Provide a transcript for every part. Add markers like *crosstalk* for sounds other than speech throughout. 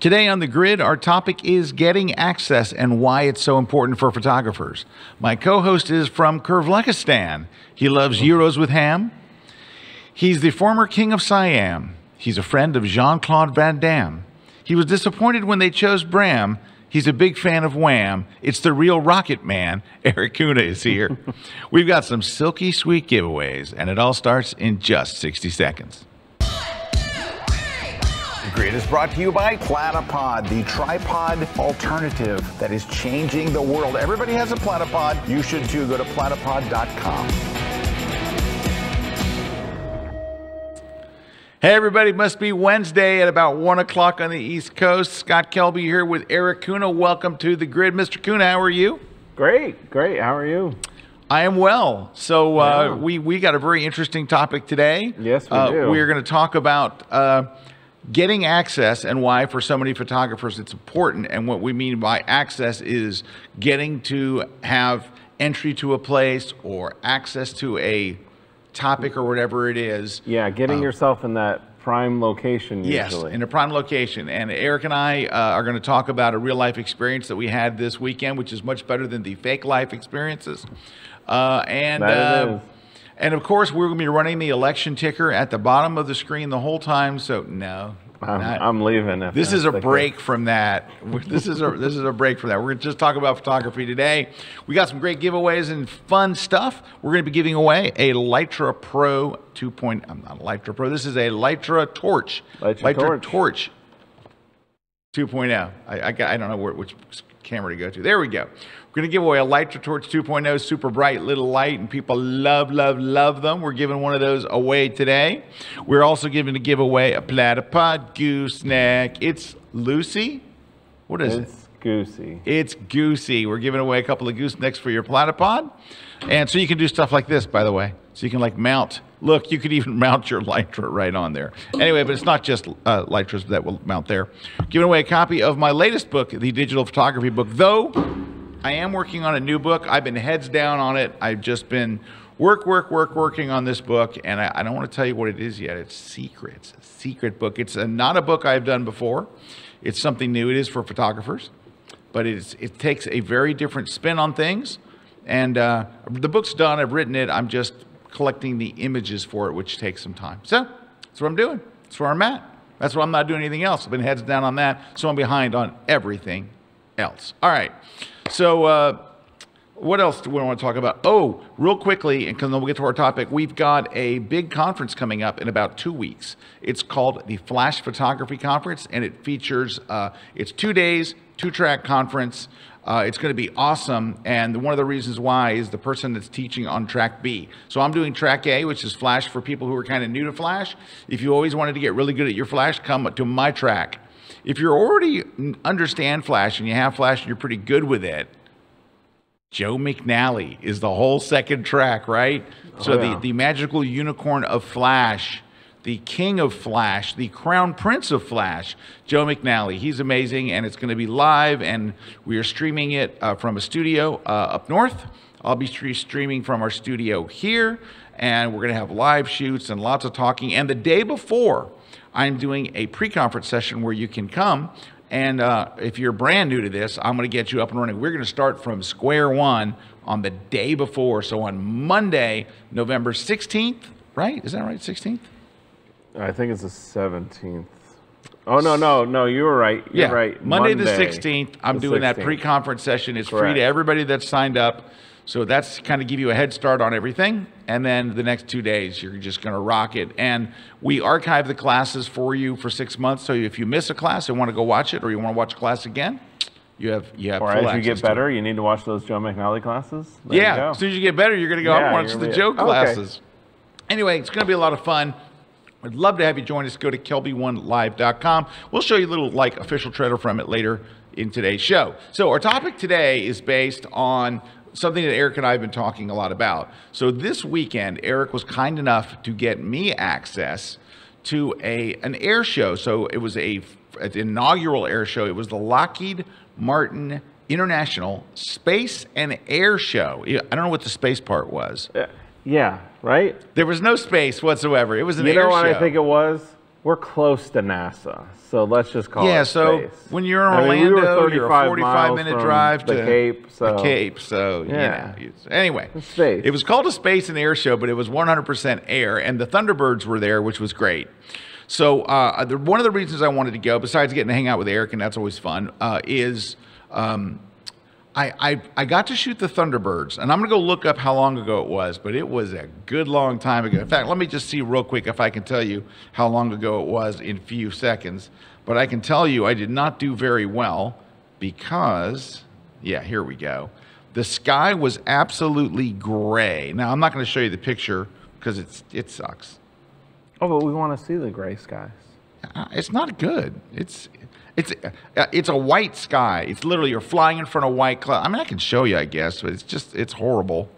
Today on the grid, our topic is getting access and why it's so important for photographers. My co host is from Kyrgyzstan. He loves Euros with ham. He's the former king of Siam. He's a friend of Jean Claude Van Damme. He was disappointed when they chose Bram. He's a big fan of Wham. It's the real Rocket Man. *laughs* Erik Kuna is here. *laughs* We've got some silky sweet giveaways, and it all starts in just 60 seconds. The Grid is brought to you by Platypod, the tripod alternative that is changing the world. Everybody has a platypod. You should too. Go to platypod.com. Hey, everybody, must be Wednesday at about 1 o'clock on the East Coast. Scott Kelby here with Erik Kuna. Welcome to the grid. Mr. Kuna, how are you? Great, great. How are you? I am well. So, uh, Yeah. we, we got a very interesting topic today. Yes, we uh, do. We're going to talk about uh, getting access and why, for so many photographers, it's important. And what we mean by access is getting to have entry to a place or access to a topic or whatever it is. Yeah, getting yourself in that prime location Yes, in a prime location. And Erik and I uh, are going to talk about a real life experience that we had this weekend, which is much better than the fake life experiences. Uh, and That it is. and of course, we're going to be running the election ticker at the bottom of the screen the whole time. So no, I'm, not- I'm leaving. this is a break from that. This is a this is a break from that. We're going to just talk about photography today. We got some great giveaways and fun stuff. We're going to be giving away a Litra Pro 2.0. I'm not a Litra Pro. This is a Litra Torch. Litra Torch. Torch 2.0. I, I, I don't know where, which camera to go to. There we go. We're going to give away a Litra Torch 2.0, super bright little light, and people love, love, love them. We're giving one of those away today. We're also giving a giveaway a platypod gooseneck. It's Lucy. What is it? It's goosey. It's Goosey. We're giving away a couple of goosenecks for your platypod. And so you can do stuff like this, by the way. So you can like mount. Look, you could even *laughs* mount your Litra right on there. Anyway, but it's not just uh, Litras that will mount there. Giving away a copy of my latest book, the digital photography book. Though I am working on a new book. I've been heads down on it. I've just been work, work, work, working on this book, and I, I don't want to tell you what it is yet. It's secret. It's a secret book. It's a, not a book I've done before. It's something new. It is for photographers, but it's, it takes a very different spin on things. And uh, the book's done. I've written it. I'm just collecting the images for it, which takes some time. So that's what I'm doing. That's where I'm at. That's why I'm not doing anything else. I've been heads down on that, so I'm behind on everything else. All right. So, uh, what else do we want to talk about? Oh, real quickly, and then we'll get to our topic. We've got a big conference coming up in about two weeks. It's called the Flash Photography Conference, and it features uh, it's two days, two track conference. Uh, it's going to be awesome, and one of the reasons why is the person that's teaching on track B. So I'm doing track A, which is Flash for people who are kind of new to Flash. If you always wanted to get really good at your Flash, come to my track. If you're already understand Flash and you have Flash and you're pretty good with it, Joe McNally is the whole second track, right? so Oh, yeah. the, the magical unicorn of Flash, the king of Flash, the crown prince of Flash, Joe McNally. He's amazing, and it's going to be live, and we are streaming it uh, from a studio uh, up north. I'll be streaming from our studio here, and we're going to have live shoots and lots of talking. And the day before, I'm doing a pre-conference session where you can come and uh, if you're brand new to this, I'm going to get you up and running. We're going to start from square one on the day before. So on Monday, November 16th, right? Is that right? 16th? I think it's the 17th. Oh no, no, no! You were right. You're right. Monday, the 16th, I'm The doing that pre-conference session. It's free to everybody that's signed up. So that's kind of give you a head start on everything. And then the next two days, you're just going to rock it. And we archive the classes for you for six months. So if you miss a class and want to go watch it, or you want to watch a class again, you have you have Or as you get better, you need to watch those Joe McNally classes. There yeah, as soon as you get better, you're going to go out and Yeah, watch the be- Joe oh, okay. classes. Anyway, it's going to be a lot of fun. I'd love to have you join us. Go to kelby1live.com. We'll show you a little like official trailer from it later in today's show. So our topic today is based on something that Erik and I have been talking a lot about. So this weekend, Erik was kind enough to get me access to a an air show. So it was a an inaugural air show. It was the Lockheed Martin International Space and Air Show. I don't know what the space part was. Yeah, yeah, right. There was no space whatsoever. It was an You air know what show. I think it was? We're close to NASA, so let's just call Yeah, it so space. when you're in I mean, we Orlando, you're a 45 minute drive the to Cape. So the Cape. So Yeah. yeah. You know, anyway. It was called a space and air show, but it was 100% air, and the Thunderbirds were there, which was great. So uh, the, one of the reasons I wanted to go, besides getting to hang out with Erik, and that's always fun, uh, is um, I, I I got to shoot the Thunderbirds, and I'm gonna go look up how long ago it was, but it was a good long time ago. In fact, let me just see real quick if I can tell you how long ago it was in a few seconds. But I can tell you I did not do very well because, yeah, here we go. The sky was absolutely gray. Now I'm not going to show you the picture because it's it sucks. Oh, but we want to see the gray skies. Uh, It's not good. It's it's uh, it's a white sky. It's literally you're flying in front of white cloud. I mean, I can show you, I guess, but it's just it's horrible.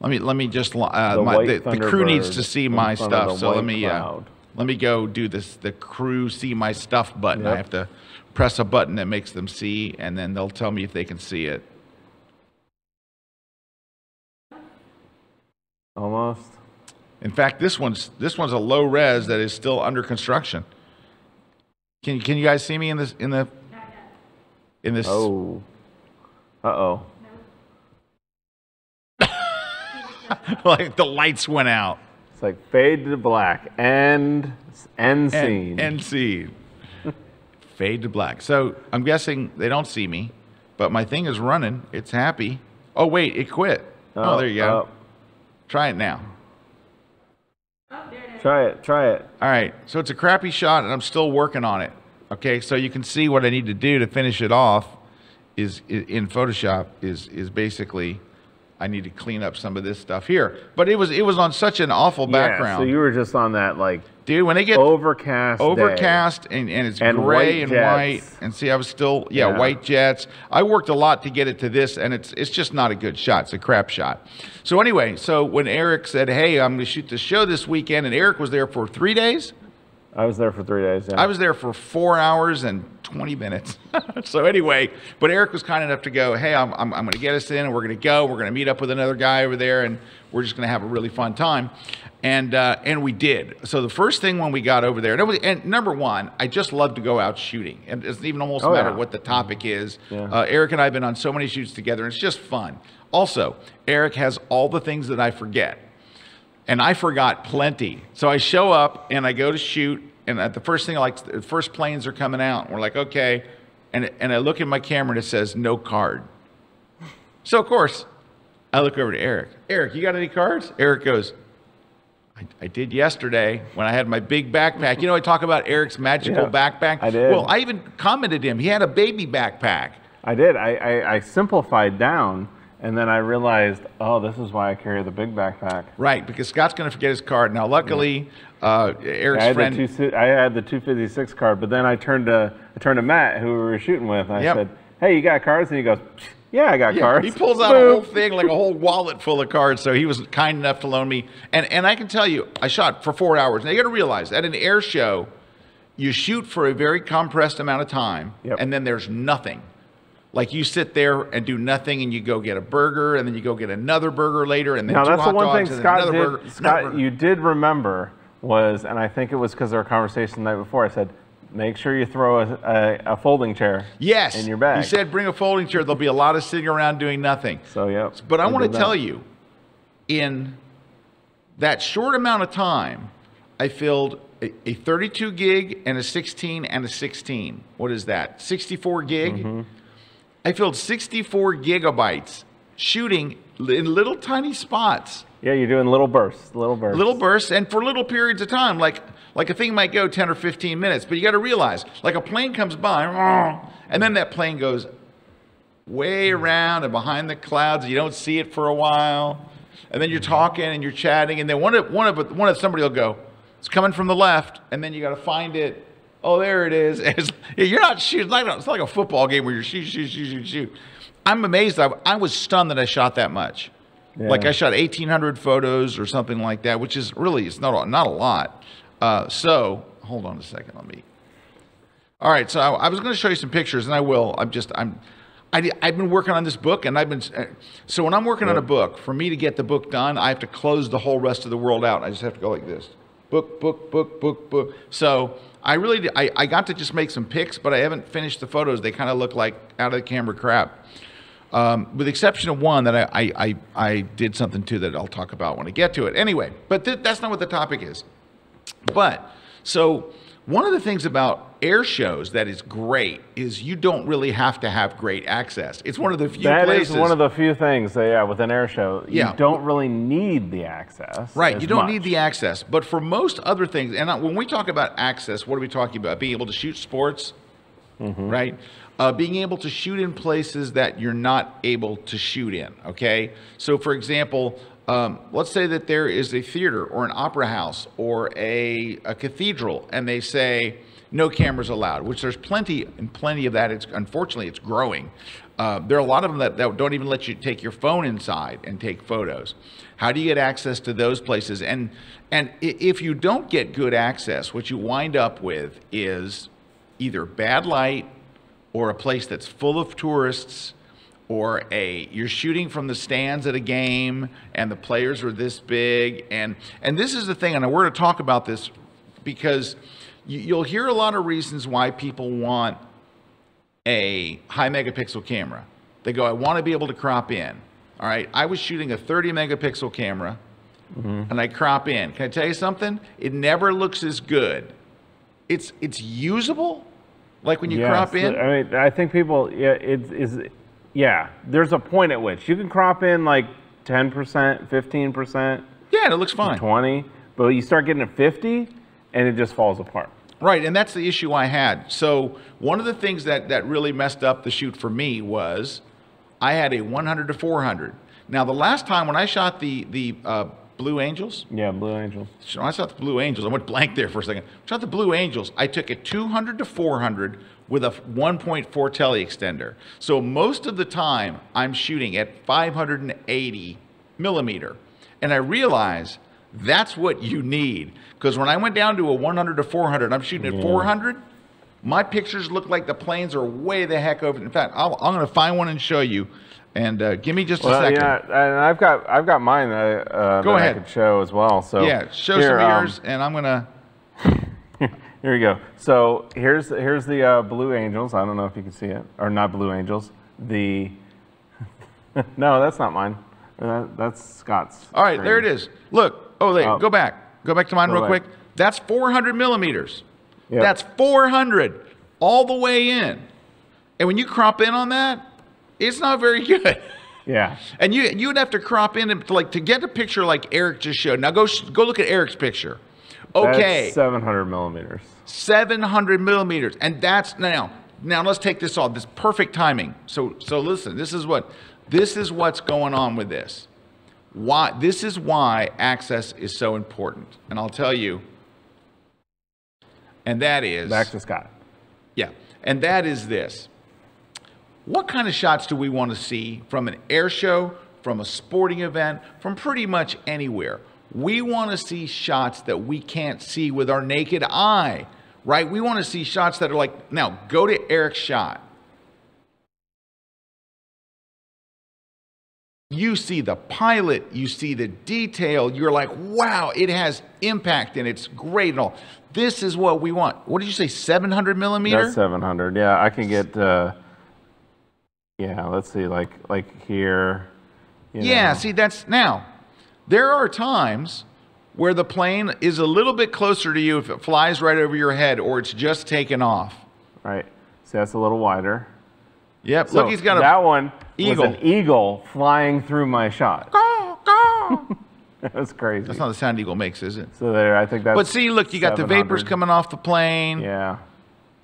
Let me let me just uh, The my, the, the crew needs to see my stuff. So let me uh, let me go do this. The crew see my stuff button. I have to press a button that makes them see, and then they'll tell me if they can see it. Almost. In fact, this one's this one's a low res that is still under construction. Can can you guys see me in this in the in this? Oh. Uh oh. *laughs* like the lights went out. It's like fade to black. End. End scene. End, end scene. *laughs* Fade to black. So I'm guessing they don't see me, but my thing is running. It's happy. Oh wait, it quit. Oh, there you go. oh. Try it now. Try it. Try it. All right. So it's a crappy shot, and I'm still working on it. Okay. So you can see what I need to do to finish it off. Is in Photoshop is is basically I need to clean up some of this stuff here. But it was it was on such an awful background. Yeah, background, so you were just on that like dude. When they get overcast. day. overcast and, and it's And gray white and jets. white and see i was still yeah, Yeah. white jets i worked a lot to get it to this and it's it's just not a good shot it's a crap shot so anyway so when erik said hey i'm going to shoot the show this weekend and erik was there for three days I was there for three days. Yeah. i was there for four hours and 20 minutes *laughs* so anyway but erik was kind enough to go hey i'm, I'm, I'm going to get us in and we're going to go we're going to meet up with another guy over there and we're just going to have a really fun time and uh, and we did so the first thing when we got over there and, was, and number one i just love to go out shooting and it doesn't even almost Oh, matter yeah. what the topic is Yeah. uh, erik and i have been on so many shoots together and it's just fun also erik has all the things that i forget and I forgot plenty. So I show up and I go to shoot, and at the first thing, like the first planes are coming out, and we're like, okay, and and I look at my camera and it says no card. So of course, I look over to Erik. Erik, you got any cards? Erik goes. I, I did yesterday when I had my big backpack. You know, I talk about Erik's magical Yeah, backpack. I did. Well, I even commented him. He had a baby backpack. I did. I, I, I simplified down, and then I realized, oh, this is why I carry the big backpack. Right, because Scott's going to forget his card. Now, luckily, uh, Erik's I had, friend. the two, I had the 256 card, but then I turned to I turned to Matt, who we were shooting with, and I Yep. said, "Hey, you got cards?" And he goes, "Yeah, I got Yeah, cards." He pulls out a whole thing, like a whole wallet full of cards. So he was kind enough to loan me. And and I can tell you, I shot for four hours. Now you got to realize at an air show, you shoot for a very compressed amount of time, Yep. and then there's nothing. Like you sit there and do nothing, and you go get a burger, and then you go get another burger later, and then Now two that's the one dogs, thing Scott did. burger. Scott, you did remember was, and I think it was because of our conversation the night before. I said, "Make sure you throw a, a, a folding chair yes, in your bag." you said, "Bring a folding chair. There'll be a lot of sitting around doing nothing." So yeah. But I want to tell you, in that short amount of time, I filled a, a 32 gig and a 16 and a 16. What is that? 64 gig. Mm-hmm. I filled 64 gigabytes shooting in little tiny spots, Yeah, you're doing little bursts, little bursts. little bursts, and for little periods of time. Like like a thing might go 10 or 15 minutes, but you got to realize, like a plane comes by, *clears throat* and then that plane goes way around and behind the clouds. You don't see it for a while, and then you're mm-hmm. talking and you're chatting, and then one of one of one of somebody will go, "It's coming from the left," and then you got to find it. Oh, there it is. *laughs* It's- you're not shooting. It's like, it's like a football game where you're shoot, shoot, shoot, shoot, shoot. I'm amazed. I, I was stunned that I shot that much. Like I shot 1,800 photos or something like that, which is really it's not a- not a lot. Uh, so hold on a second. Let me. All right, so I, I was going to show you some pictures, and I will. I'm just I'm. I, I've been working on this book, and I've been. uh, So when I'm working on a book, for me to get the book done, I have to close the whole rest of the world out. I just have to go like this, book, book, book, book, book. So I really, did, I, I got to just make some pics, but I haven't finished the photos. They kind of look like out of the camera crap. Um, with the exception of one that I, I, I, I did something to that I'll talk about when I get to it. Anyway, but th- that's not what the topic is. But so one of the things about air shows that is great is you don't really have to have great access. It's one of the few That is places. one of the few things that, yeah, with an air show, yeah. you don't really need the access. Right, you don't much. need the access. But for most other things, and when we talk about access, what are we talking about? Being able to shoot sports, right? Uh, being able to shoot in places that you're not able to shoot in, okay? So, for example, um, let's say that there is a theater or an opera house or a, a cathedral, and they say no cameras allowed, which there's plenty and plenty of that. It's unfortunately it's growing. Uh, there are a lot of them that, that don't even let you take your phone inside and take photos. How do you get access to those places? And and if you don't get good access, what you wind up with is either bad light or a place that's full of tourists or a you're shooting from the stands at a game and the players are this big. And and this is the thing and we're going to talk about this because you, you'll hear a lot of reasons why people want a high megapixel camera. They go i want to be able to crop in. All right? I was shooting a 30 megapixel camera mm-hmm. and i crop in. Can i tell you something? It never looks as good. It's it's usable? Like when you Yes, crop in? I mean, I think people, yeah, it is, yeah. There's a point at which you can crop in like 10%, 15%, yeah it looks fine 20, but you start getting to 50, and it just falls apart. Right, and that's the issue I had. So one of the things that that really messed up the shoot for me was I had a 100 to 400. Now the last time when I shot the the uh, Blue Angels, Yeah, Blue Angels. so I shot the Blue Angels, I went blank there for a second. I Shot the Blue Angels. I took a 200 to 400 with a 1.4 tele extender. So most of the time I'm shooting at 580 millimeter, and I realize that's what you need because when I went down to a 100 to 400, I'm shooting at 400. My pictures look like the planes are way the heck over. In fact, I'll, I'm going to find one and show you. And uh, give me just a second. yeah, and I've got I've got mine uh, uh, Go that ahead. I could show as well. So yeah, show here, some of um, yours, and I'm going *laughs* to. Here we go. So here's here's the uh, Blue Angels. I don't know if you can see it, or not Blue Angels. The *laughs* no, that's not mine. That, that's Scott's. All right, there it is. Look. Oh, there. Oh. Go back. Go back to mine Go real back. quick. That's 400 millimeters. Yep. That's 400 all the way in. And when you crop in on that, it's not very *laughs* good. Yeah. And you you would have to crop in to like to get a picture like Erik just showed. Now go go look at Erik's picture. Okay, That's 700 millimeters. 700 millimeters, and that's now. Now let's take this off. This perfect timing. So so listen. This is what this is what's going on with this. Why this is why access is so important, and I'll tell you. And that is Back to Scott. yeah, and that is this. What kind of shots do we want to see from an air show, from a sporting event, from pretty much anywhere? We want to see shots that we can't see with our naked eye, right? We want to see shots that are like, now go to Erik's shot. You see the pilot, you see the detail, you're like, wow, it has impact and it's great and all. This is what we want. What did you say, 700 millimeter? That's 700. Yeah, I can get. Uh, yeah, let's see, like like here. you Yeah, know. see, that's now. There are times where the plane is a little bit closer to you if it flies right over your head or it's just taken off. Right. So that's a little wider. Yep, So look, he's got a. that one eagle. was an eagle flying through my shot. Caw, caw. *laughs* That was crazy. That's not the sound eagle makes, is it? so there, I think that's. But see, look, you got the vapors coming off the plane. Yeah.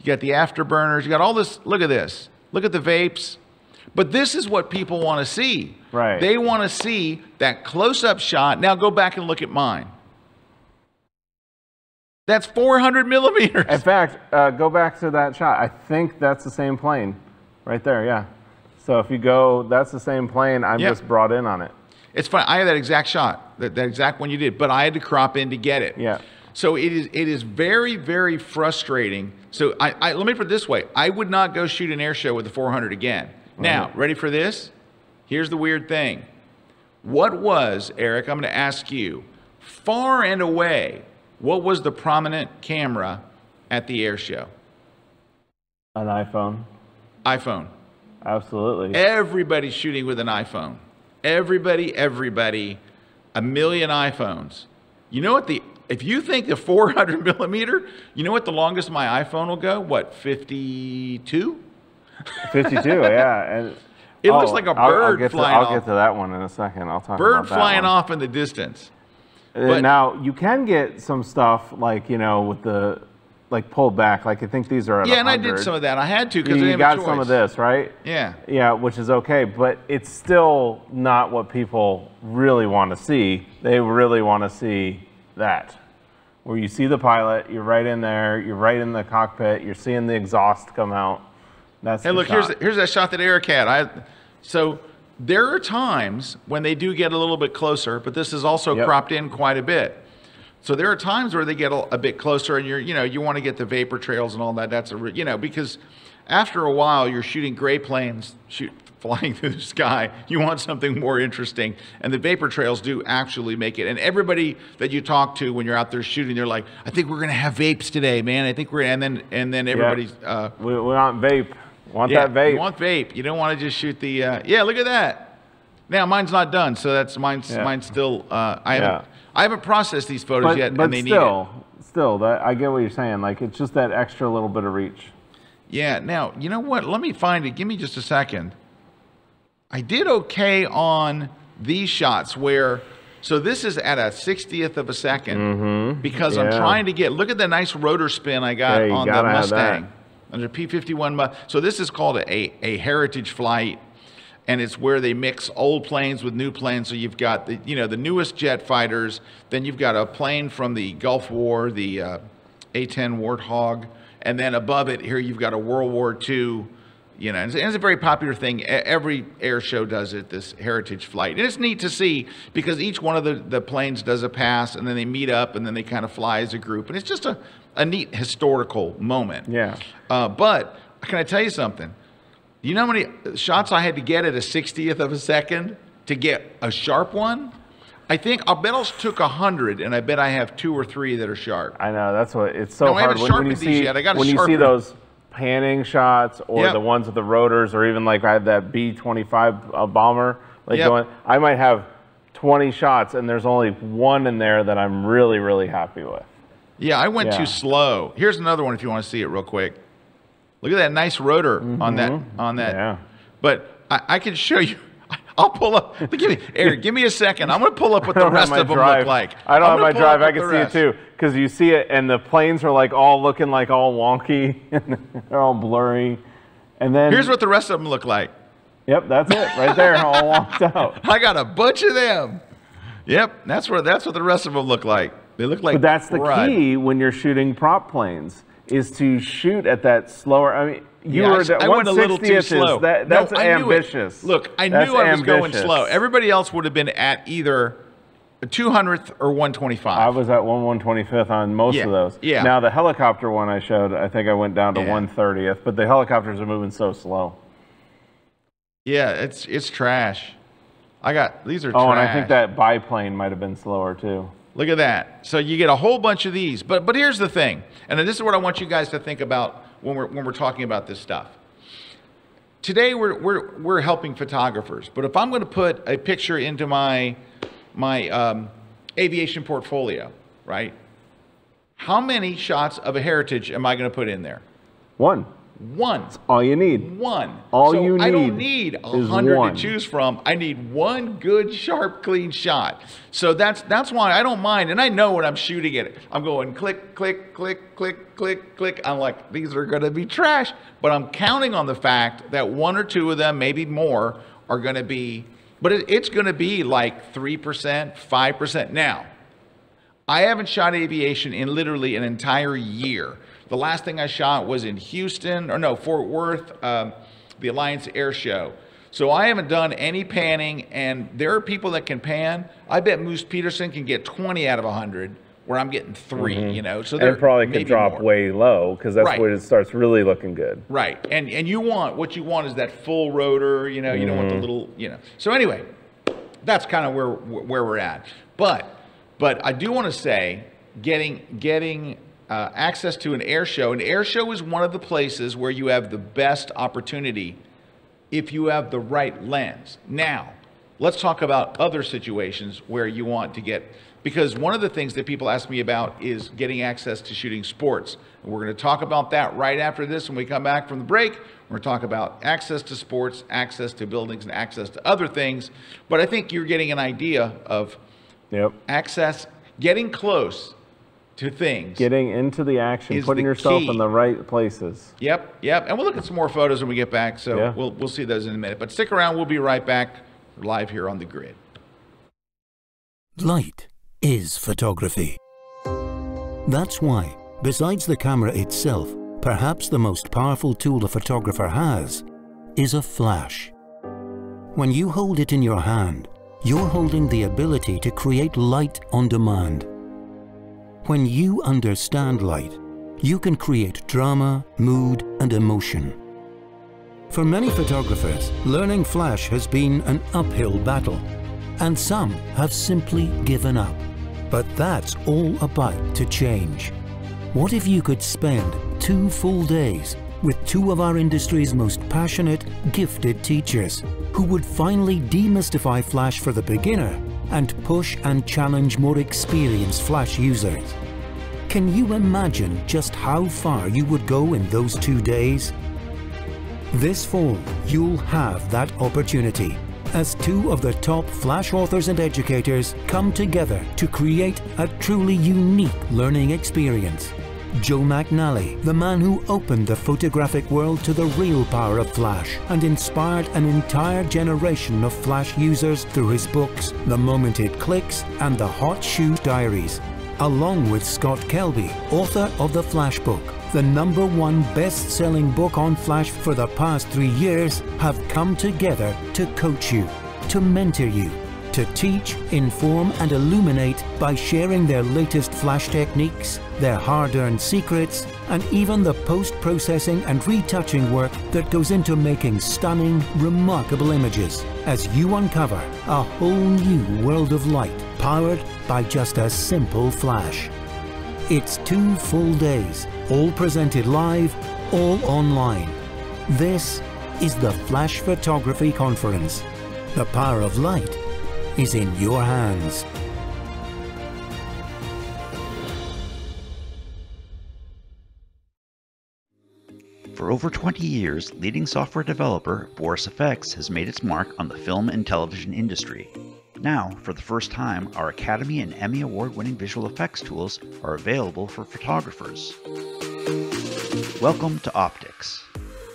You got the afterburners. You got all this. Look at this. Look at the vapes. But this is what people want to see. Right. They want to see that close up shot. Now go back and look at mine. That's 400 millimeters. In fact, uh, go back to that shot. I think that's the same plane, right there. Yeah. So if you go, that's the same plane. I'm Yep. just brought in on it. It's funny. I had that exact shot, that, that exact one you did, but I had to crop in to get it. Yeah. So it is it is very very frustrating. So I, I let me put it this way: I would not go shoot an air show with the 400 again. Now, ready for this? Here's the weird thing. What was Erik? I'm going to ask you. Far and away, what was the prominent camera at the air show? An iPhone. iPhone. Absolutely. Everybody's shooting with an iPhone. Everybody, everybody, a million iPhones. You know what the if you think the 400 millimeter, you know what the longest my iPhone will go? What 52? 52, yeah. And *laughs* It looks like a I'll- I'll bird get flying to, I'll off. get to that one in a second. I'll talk Bird about that Bird flying one. off in the distance. Uh, But- now you can get some stuff like you know with the like pulled back. Like I think these are Yeah, and I did some of that. I had to because I you got a some of this, right? Yeah. Yeah, which is okay, but it's still not what people really want to see. They really want to see that. Where you see the pilot, you're right in there, you're right in the cockpit, you're seeing the exhaust come out. That's Hey, look, here's shot. here's that shot that Erik had. I so there are times when they do get a little bit closer, but this is also Yep. cropped in quite a bit. So there are times where they get a, a bit closer, and you're you know you want to get the vapor trails and all that. That's a you know because after a while you're shooting gray planes shoot *laughs* flying through the sky. You want something more interesting, and the vapor trails do actually make it. And everybody that you talk to when you're out there shooting, they're like, "I think we're gonna have vapes today, man. I think we're." And then and then everybody's. Uh, we, we want vape. Want yeah, that vape? You want vape. You don't want to just shoot the. Uh, yeah, look at that. Now mine's not done, so that's mine's Yeah. mine's still. Uh, I Yeah. haven't I haven't processed these photos but yet, but and they still, need still, that I get what you're saying. Like it's just that extra little bit of reach. Yeah. Now you know what? Let me find it. Give me just a second. I did okay on these shots where. So this is at a 60th of a 2nd because I'm Mm-hmm. Trying to get. Look at the nice rotor spin I got Yeah, on the. Mustang. Under P51. So this is called a, a, heritage flight. and it's where they mix old planes with new planes. So you've got the you know the newest jet fighters, then you've got a plane from the Gulf War, the uh, A-10 Warthog, and then above it here you've got a World War II. You know, and it's, a very popular thing. Every air show does it. This heritage flight, and it's neat to see because each one of the, the planes does a pass, and then they meet up, and then they kind of fly as a group, and it's just a, a neat historical moment. Yeah. Uh, but can I tell you something? You know how many shots I had to get at a 60th of a second to get a sharp one? I think I bet I took a hundred, and I bet I have two or three that are sharp. I know that's what it's so No, I hard when, when you see yet. I gotta when you see those panning shots or Yep. the ones with the rotors or even like I had that B25 uh, bomber like Yep. going I might have 20 shots and there's only one in there that I'm really really happy with. Yeah, I went Yeah. too slow. Here's another one if you want to see it real quick. Look at that nice rotor on that on that. Mm-hmm. Yeah. But I, I can show you. *laughs* I'll pull up. Give me, Erik. Give me a second. I'm going to pull up what *laughs* the rest of them drive. look like. I don't have my drive. I can see rest- it too because you see it and the planes are like all looking like all wonky and *laughs* they're all blurry. And then Here's what the rest of them look like. Yep, that's it right there all wonked out. I got a bunch of them. Yep, that's what that's what the rest of them look like. They look like. But that's the crud. key when you're shooting prop planes is to shoot at that slower. I mean, you Yeah, were s- at I went a little too 160th slow. That, that's knew ambitious. Look, I That's knew I was going slow. Everybody else would have been at either a 200th or 125. I was at one 125th on most Yeah, of those. yeah. Now the helicopter one I showed, I think I went down to Yeah. 130th, but the helicopters are moving so slow. yeah, it's it's trash. I got these are. Oh, trash. and I think that biplane might have been slower too. Look at that. So you get a whole bunch of these. But but here's the thing, and this is what I want you guys to think about when we're when we're talking about this stuff. Today we're we're we're helping photographers, but if I'm going to put a picture into my my um, aviation portfolio, right? How many shots of a heritage am I going to put in there? One, One. That's all you need. One. All so you need. I don't need a hundred to choose from. I need one good, sharp, clean shot. So that's that's why I don't mind, and I know when I'm shooting at it. I'm going click, click, click, click, click, click. I'm like, these are going to be trash, but I'm counting on the fact that one or two of them, maybe more, are going to be. But it, it's going to be like three percent, five percent. Now, I haven't shot aviation in literally an entire year. The last thing I shot was in Houston, or no, Fort Worth, um, the Alliance Air Show. So I haven't done any panning, and there are people that can pan. I bet Moose Peterson can get 20 out of 100, where I'm getting 3 you know? So Mm-hmm. And probably could drop more. way low because that's Right. when it starts really looking good. Right. And and you want what you want is that full rotor, you know, you don't want the little, you know. So anyway, that's kind of where where we're at. But but I do want to say getting getting uh, access to an air show. An air show is one of the places where you have the best opportunity if you have the right lens. Now, let's talk about other situations where you want to get because one of the things that people ask me about is getting access to shooting sports. And we're going to talk about that right after this when we come back from the break. We're going to talk about access to sports, access to buildings, and access to other things. But I think you're getting an idea of Yep. access, getting close to things. Getting into the action, Is putting the yourself key. in the right places. Yep, yep. And we'll look at some more photos when we get back. So Yeah. we'll, we'll see those in a minute. But stick around. We'll be right back live here on the grid. Light is photography. That's why, besides the camera itself, perhaps the most powerful tool a photographer has is a flash. When you hold it in your hand, you're holding the ability to create light on demand. When you understand light, you can create drama, mood, and emotion. For many photographers, learning flash has been an uphill battle, and some have simply given up. But that's all about to change. What if you could spend two full days with two of our industry's most passionate, gifted teachers who would finally demystify Flash for the beginner and push and challenge more experienced Flash users? Can you imagine just how far you would go in those two days? This fall, you'll have that opportunity as two of the top Flash authors and educators come together to create a truly unique learning experience. Joe McNally, the man who opened the photographic world to the real power of Flash and inspired an entire generation of Flash users through his books, The Moment It Clicks and The Hot Shoe Diaries, along with Scott Kelby, author of The Flash Book, the number one best selling book on Flash for the past three years, have come together to coach you, to mentor you, to teach, inform, and illuminate by sharing their latest Flash techniques, their hard earned secrets, and even the post processing and retouching work that goes into making stunning, remarkable images as you uncover a whole new world of light powered by just a simple flash. It's two full days, all presented live, all online. This is the Flash Photography Conference. The power of light is in your hands. For over 20 years, leading software developer Boris FX has made its mark on the film and television industry. Now, for the first time, our Academy and Emmy Award winning visual effects tools are available for photographers. Welcome to Optics.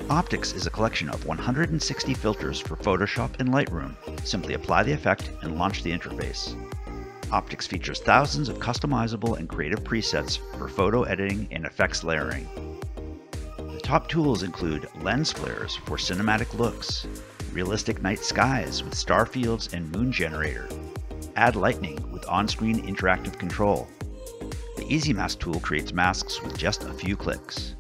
Optics is a collection of 160 filters for Photoshop and Lightroom. Simply apply the effect and launch the interface. Optics features thousands of customizable and creative presets for photo editing and effects layering. Top tools include lens flares for cinematic looks, realistic night skies with star fields and moon generator, add lightning with on-screen interactive control. The Easy Mask tool creates masks with just a few clicks.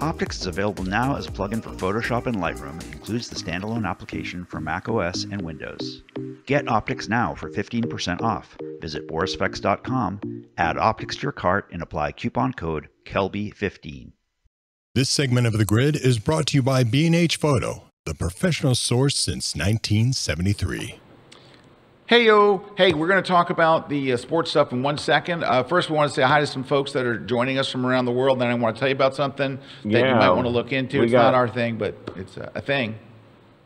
Optics is available now as a plugin for Photoshop and Lightroom and includes the standalone application for Mac OS and Windows. Get Optics now for 15% off. Visit borisfx.com, add Optics to your cart, and apply coupon code KELBY15. This segment of The Grid is brought to you by B&H Photo, the professional source since 1973. Hey, yo. Hey, we're going to talk about the uh, sports stuff in one second. Uh, first, we want to say hi to some folks that are joining us from around the world. Then I want to tell you about something that you might want to look into. We it's got- not our thing, but it's a, a thing.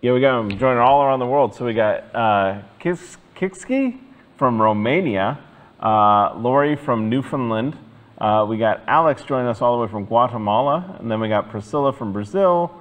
Yeah, we got them joining all around the world. So we got uh, Kis- Kikski from Romania, uh, Lori from Newfoundland. Uh, we got Alex joining us all the way from Guatemala, and then we got Priscilla from Brazil,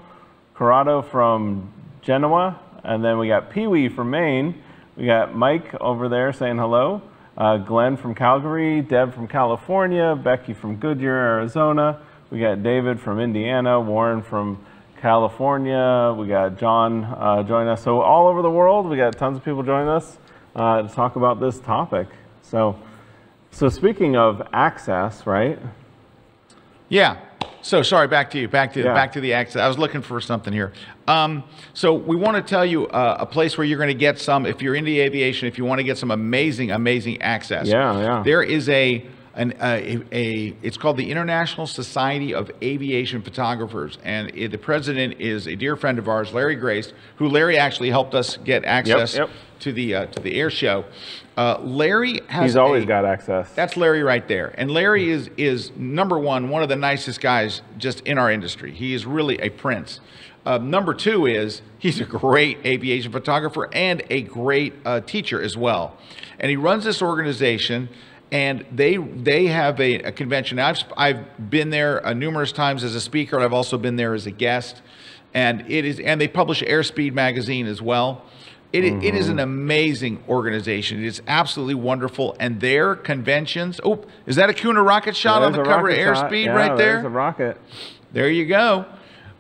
Corrado from Genoa, and then we got Pee Wee from Maine. We got Mike over there saying hello, uh, Glenn from Calgary, Deb from California, Becky from Goodyear, Arizona. We got David from Indiana, Warren from California. We got John uh, joining us. So all over the world, we got tons of people joining us uh, to talk about this topic. So, so speaking of access, right? Yeah. So sorry, back to you. Back to Yeah. back to the access. I was looking for something here. Um, so we want to tell you uh, a place where you're going to get some. If you're into aviation, if you want to get some amazing, amazing access. Yeah, yeah. There is a an, uh, a, a, it's called the International Society of Aviation Photographers, and it, the president is a dear friend of ours, Larry Grace, who Larry actually helped us get access yep. To the uh, to the air show. Uh, Larry has He's always a- got access. that's Larry right there. And Larry is is number one, one of the nicest guys just in our industry. He is really a prince. Uh, number two is he's a great aviation photographer and a great uh, teacher as well. And he runs this organization, and they they have a, a convention. I've I've been there uh, numerous times as a speaker, and I've also been there as a guest. And it is and they publish Airspeed magazine as well. It, it is an amazing organization. It's absolutely wonderful. And their conventions. Oh, is that a Kuna rocket shot on the cover of. Airspeed Yeah, right there? There's a rocket. There you go.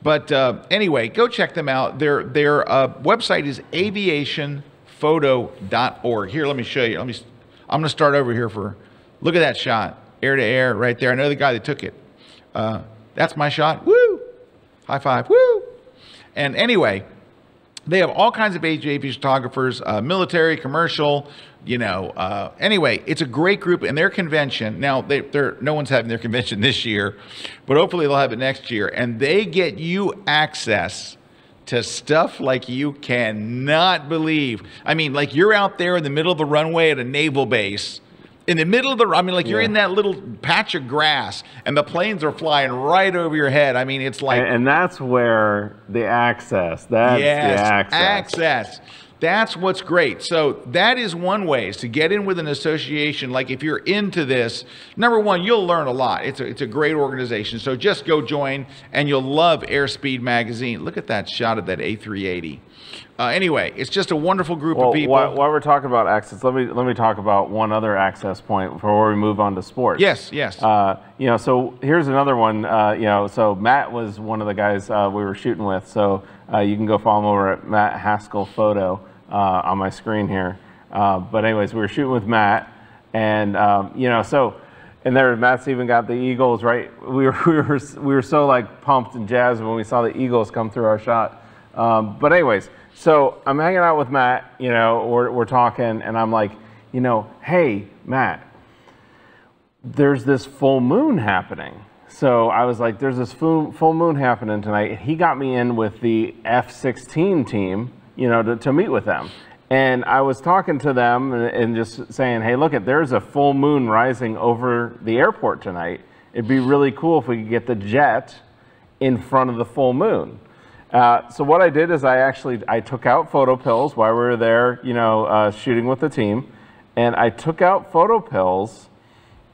But uh, anyway, go check them out. Their their uh, website is aviationphoto.org. Here, let me show you. Let me. I'm going to start over here for. Look at that shot, air to air, right there. I know the guy that took it. Uh, that's my shot. Woo! High five. Woo! And anyway, they have all kinds of aviation photographers, uh, military, commercial, you know. Uh, anyway, it's a great group, and their convention now they, they're no one's having their *laughs* convention this year, but hopefully they'll have it next year, and they get you access to stuff like you cannot believe. I mean, like you're out there in the middle of the runway at a naval base. In the middle of the, I mean, like you're Yeah. in that little patch of grass, and the planes are flying right over your head. I mean, it's like And, and that's where the access. That's yes, the access. access. That's what's great. So that is one way is to get in with an association. Like if you're into this, number one, you'll learn a lot. It's a, it's a great organization. So just go join, and you'll love Airspeed Magazine. Look at that shot of that A380. Uh, anyway, it's just a wonderful group Well, of people. while, while we're talking about access, let me let me talk about one other access point before we move on to sports. yes, yes. Uh, you know, so here's another one. Uh, you know, so Matt was one of the guys uh, we were shooting with. So uh, you can go follow him over at Matt Haskell Photo uh, on my screen here. Uh, but anyways, we were shooting with Matt, and um, you know, so and there Matt's even got the Eagles right. We were *laughs* we were we were so like pumped and jazzed when we saw the Eagles come through our shot. Um, but anyways, so I'm hanging out with Matt. You know, we're we're talking, and I'm like, you know, hey Matt, there's this full moon happening. So I was like, there's this full, full moon happening tonight. He got me in with the F-16 team, you know, to, to meet with them. And I was talking to them and, and just saying, hey, look, at there's a full moon rising over the airport tonight. It'd be really cool if we could get the jet in front of the full moon. Uh, so what I did is I actually I took out PhotoPills while we were there, you know, uh, shooting with the team, and I took out PhotoPills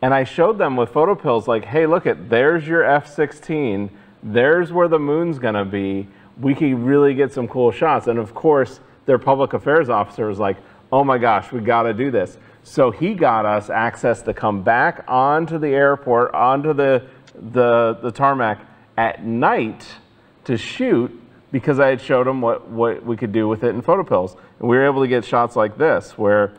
and I showed them with PhotoPills like, hey, look at there's your F-16. There's where the moon's gonna be. We can really get some cool shots. And of course, their public affairs officer was like, oh my gosh, we gotta do this. So he got us access to come back onto the airport, onto the the, the tarmac at night to shoot because I had showed them what, what we could do with it in PhotoPills. And we were able to get shots like this where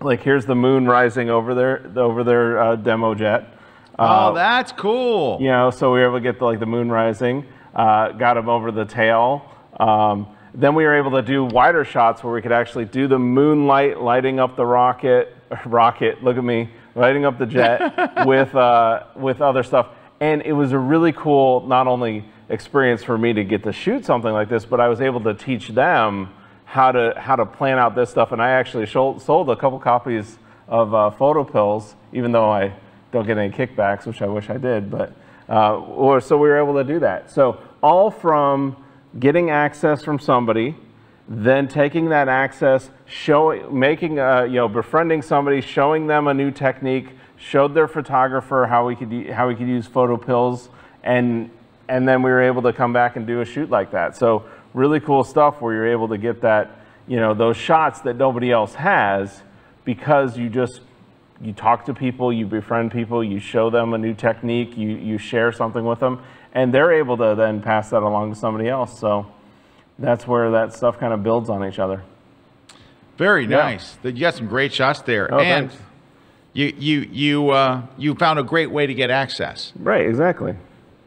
like here's the moon rising over their over their uh, demo jet. oh, that's cool. You know, so we were able to get the, like the moon rising. Uh, got them over the tail. Um, then we were able to do wider shots where we could actually do the moonlight lighting up the rocket. *laughs* Rocket, look at me lighting up the jet *laughs* with uh, with other stuff. And it was a really cool, not only experience for me to get to shoot something like this, but I was able to teach them how to how to plan out this stuff. And I actually sold, sold a couple copies of uh, PhotoPills, even though I don't get any kickbacks, which I wish I did. But uh, or so we were able to do that. So all from getting access from somebody, then taking that access, showing, making, uh, you know, befriending somebody, showing them a new technique, showed their photographer how we could how we could use PhotoPills, and and then we were able to come back and do a shoot like that. So really cool stuff where you're able to get that, you know, those shots that nobody else has because you just you talk to people, you befriend people, you show them a new technique, you you share something with them, and they're able to then pass that along to somebody else. So that's where that stuff kind of builds on each other. Very nice. You got some great shots there, Oh, and thanks. you you you uh, you found a great way to get access. Right, exactly.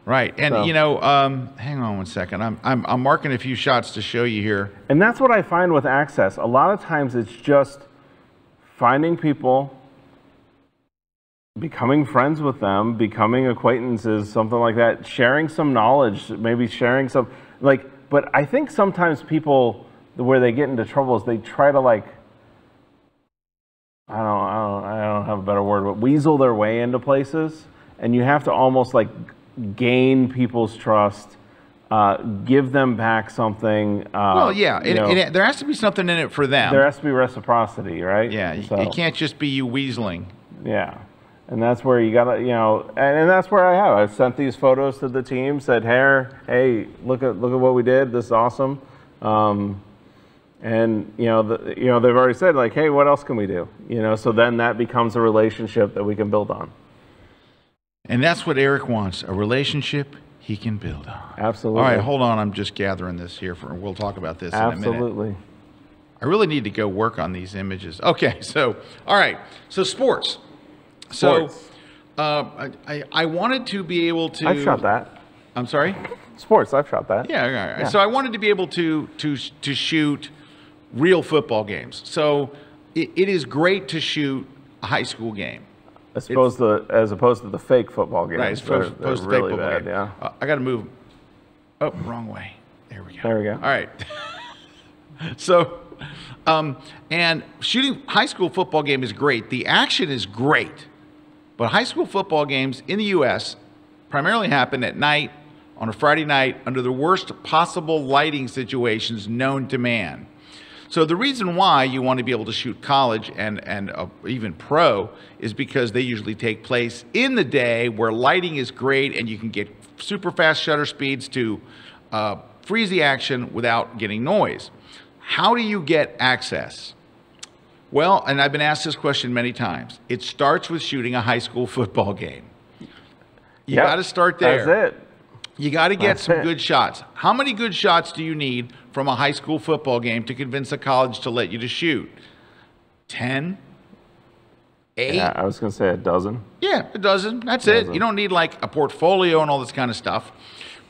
Right, and So- you know, um, hang on one second. I'm, I'm I'm marking a few shots to show you here. And that's what I find with access. A lot of times it's just finding people becoming friends with them, becoming acquaintances, something like that, sharing some knowledge, maybe sharing some like. But I think sometimes people where they get into trouble is they try to like. I don't, I don't, I don't have a better word, but weasel their way into places, and you have to almost like gain people's trust, uh, give them back something. Uh, Well, yeah, it, know, it, there has to be something in it for them. there has to be reciprocity, right? yeah, you- So- it can't just be you weaseling. yeah. And that's where you gotta, you know, and, and that's where I have. I've sent these photos to the team, said, "Hey, hey, look at look at what we did. This is awesome." Um, and you know, the, you know, they've already said like, "Hey, what else can we do?" You know, so then that becomes a relationship that we can build on. And that's what Erik wants a relationship he can build on. Absolutely. All right, hold on. I'm just gathering this here for, we'll talk about this in a minute. Absolutely. I really need to go work on these images. *laughs* Okay, so, all right, so sports. So, Sports. uh, I, I, wanted to be able to. I've shot that. I'm sorry? Sports. I've shot that. Yeah. Yeah. So I wanted to be able to to to shoot real football games. So it, it is great to shoot a high school game. As opposed to as opposed to the fake football games. Right, as They're- opposed, they're opposed to fake really football bad, game. Yeah. Uh, I got to move. Oh, wrong way. There we go. There we go. All right. *laughs* so, um, and shooting high school football game is great. The action is great, but high school football games in the U.S. primarily happen at night on a Friday night under the worst possible lighting situations known to man. So the reason why you want to be able to shoot college and and uh, even pro is because they usually take place in the day where lighting is great and you can get super fast shutter speeds to uh, freeze the action without getting noise. How do you get access? Well, and I've been asked this question many times. It starts with shooting a high school football game. You Yep, got to start there. That's it. You got to get That's some it. good shots. How many good shots do you need from a high school football game to convince a college to let you to shoot? 10? 8? Yeah, I was gonna say a dozen. Yeah, a dozen. That's it. Dozen. You don't need like a portfolio and all this kind of stuff.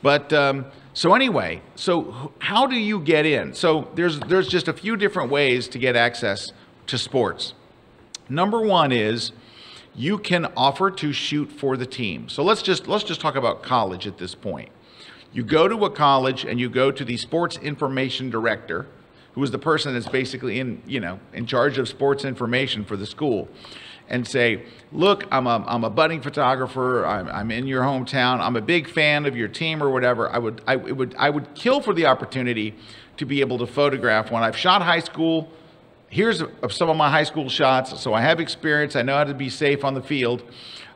But um, so anyway, so how do you get in? So there's there's just a few different ways to get access to sports. Number one is you can offer to shoot for the team. So let's just let's just talk about college at this point. You go to a college and you go to the sports information director, who is the person that's basically in, you know, in charge of sports information for the school, and say, look, I'm a, I'm a budding photographer. I'm, I'm in your hometown. I'm a big fan of your team or whatever. I would, I would, I would kill for the opportunity to be able to photograph when I've shot high school. Here's some of my high school shots. So I have experience. I know how to be safe on the field.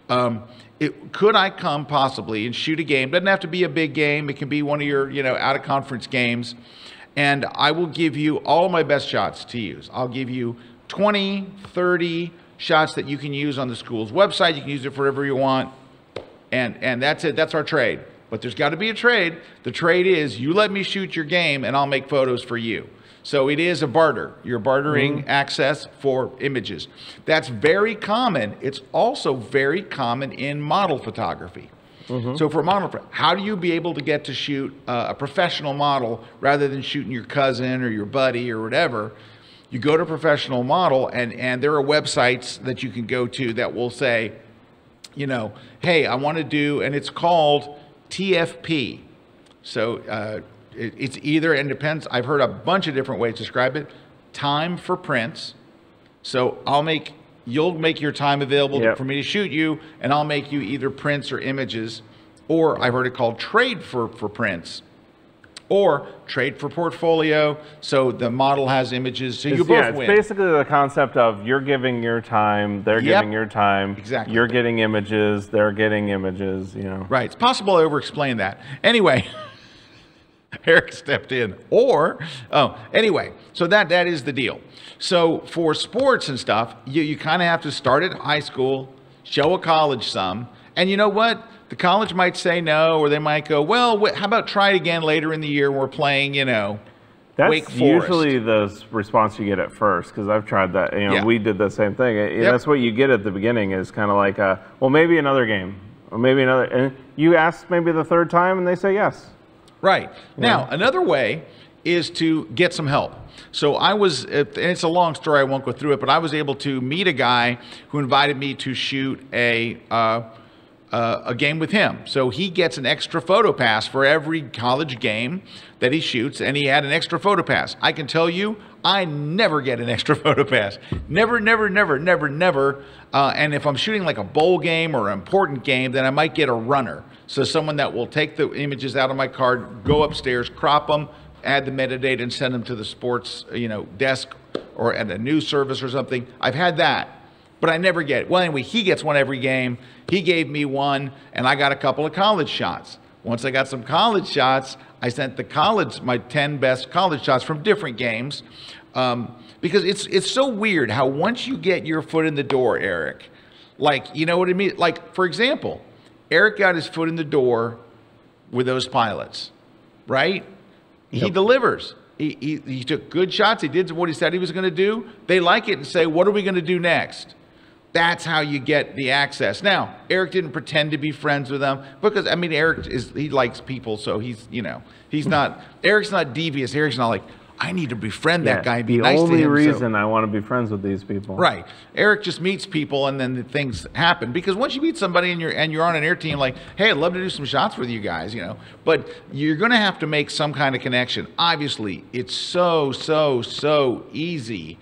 Um, it, could I come possibly and shoot a game? Doesn't have to be a big game. It can be one of your, you know, out of conference games. And I will give you all my best shots to use. I'll give you 20, 30 shots that you can use on the school's website. You can use it for whatever you want. And, and that's it. That's our trade. But there's got to be a trade. The trade is you let me shoot your game and I'll make photos for you. So it is a barter. You're bartering access for images. That's very common. It's also very common in model photography. So for model, how do you be able to get to shoot uh, a professional model rather than shooting your cousin or your buddy or whatever? You go to professional model, and and there are websites that you can go to that will say, you know, hey, I want to do, and it's called TFP. So uh, it, it's either, and it depends, I've heard a bunch of different ways to describe it. Time for prints. So I'll make, you'll make your time available Yep. for me to shoot you, and I'll make you either prints or images. Or I've heard it called trade for, for prints. Or trade for portfolio. So the model has images, so you It's- both yeah, it's win. basically the concept of you're giving your time, they're Yep. giving your time. Exactly. You're getting images, they're getting images. You know. Right. It's possible I over-explained that. Anyway, *laughs* *laughs* Erik stepped in. Or, oh, anyway, so that that is the deal. So for sports and stuff, you, you kind of have to start at high school, show a college some, and you know what? The college might say no, or they might go, well, wh- how about try it again later in the year we're playing, you know, That's Wake usually the response you get at first because I've tried that. You know, Yeah. we did the same thing. Yep. That's what you get at the beginning is kind of like, uh, well, maybe another game, or maybe another. And you ask maybe the third time, and they say yes. Right. Now, another way is to get some help. So I was, and it's a long story, I won't go through it, but I was able to meet a guy who invited me to shoot a. Uh, uh, a game with him. So he gets an extra photo pass for every college game that he shoots, and he had an extra photo pass. I can tell you, I never get an *laughs* extra photo pass. Never, never, never, never, never. Uh, and if I'm shooting like a bowl game or an important game, then I might get a runner. So someone that will take the images out of my card, go upstairs, crop them, add the metadata, and send them to the sports, you know, desk or at a news service or something. I've had that but I never get it. Well, anyway, he gets one every game. He gave me one, and I got a couple of college shots. Once I got some college shots, I sent the college my 10 best college shots from different games. Um, because it's it's so weird how once you get your foot in the door, Erik, like you know what I mean. Like for example, Erik got his foot in the door with those pilots, right? He delivers. He, he, he took good shots. He did what he said he was going to do. They like it and say, "What are we going to do next?" That's how you get the access. Now, Erik didn't pretend to be friends with them because I mean, Erik is he likes people, so he's you know he's *laughs* not Erik's not devious. Erik's not like I need to befriend that guy be the nice to only him. so- reason I want to be friends with these people. Right. Erik just meets people and then the things happen because once you meet somebody and you're and you're on an air team like, hey, I'd love to do some shots with you guys, you know. But you're gonna have to make some kind of connection. Obviously, it's so, so, so easy.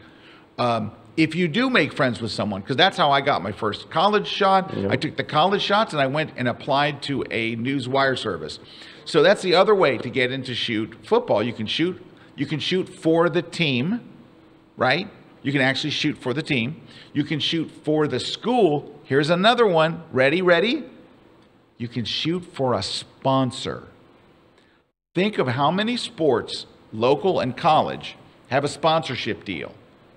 Um, if you do make friends with someone, because that's how I got my first college shot. I took the college shots and I went and applied to a news wire service. So that's the other way to get into shoot football. You can shoot, you can shoot for the team right? You can actually shoot for the team. You can shoot for the school. Here's another one. Ready, ready? You can shoot for a sponsor. Think of how many sports, local and college, have a sponsorship deal,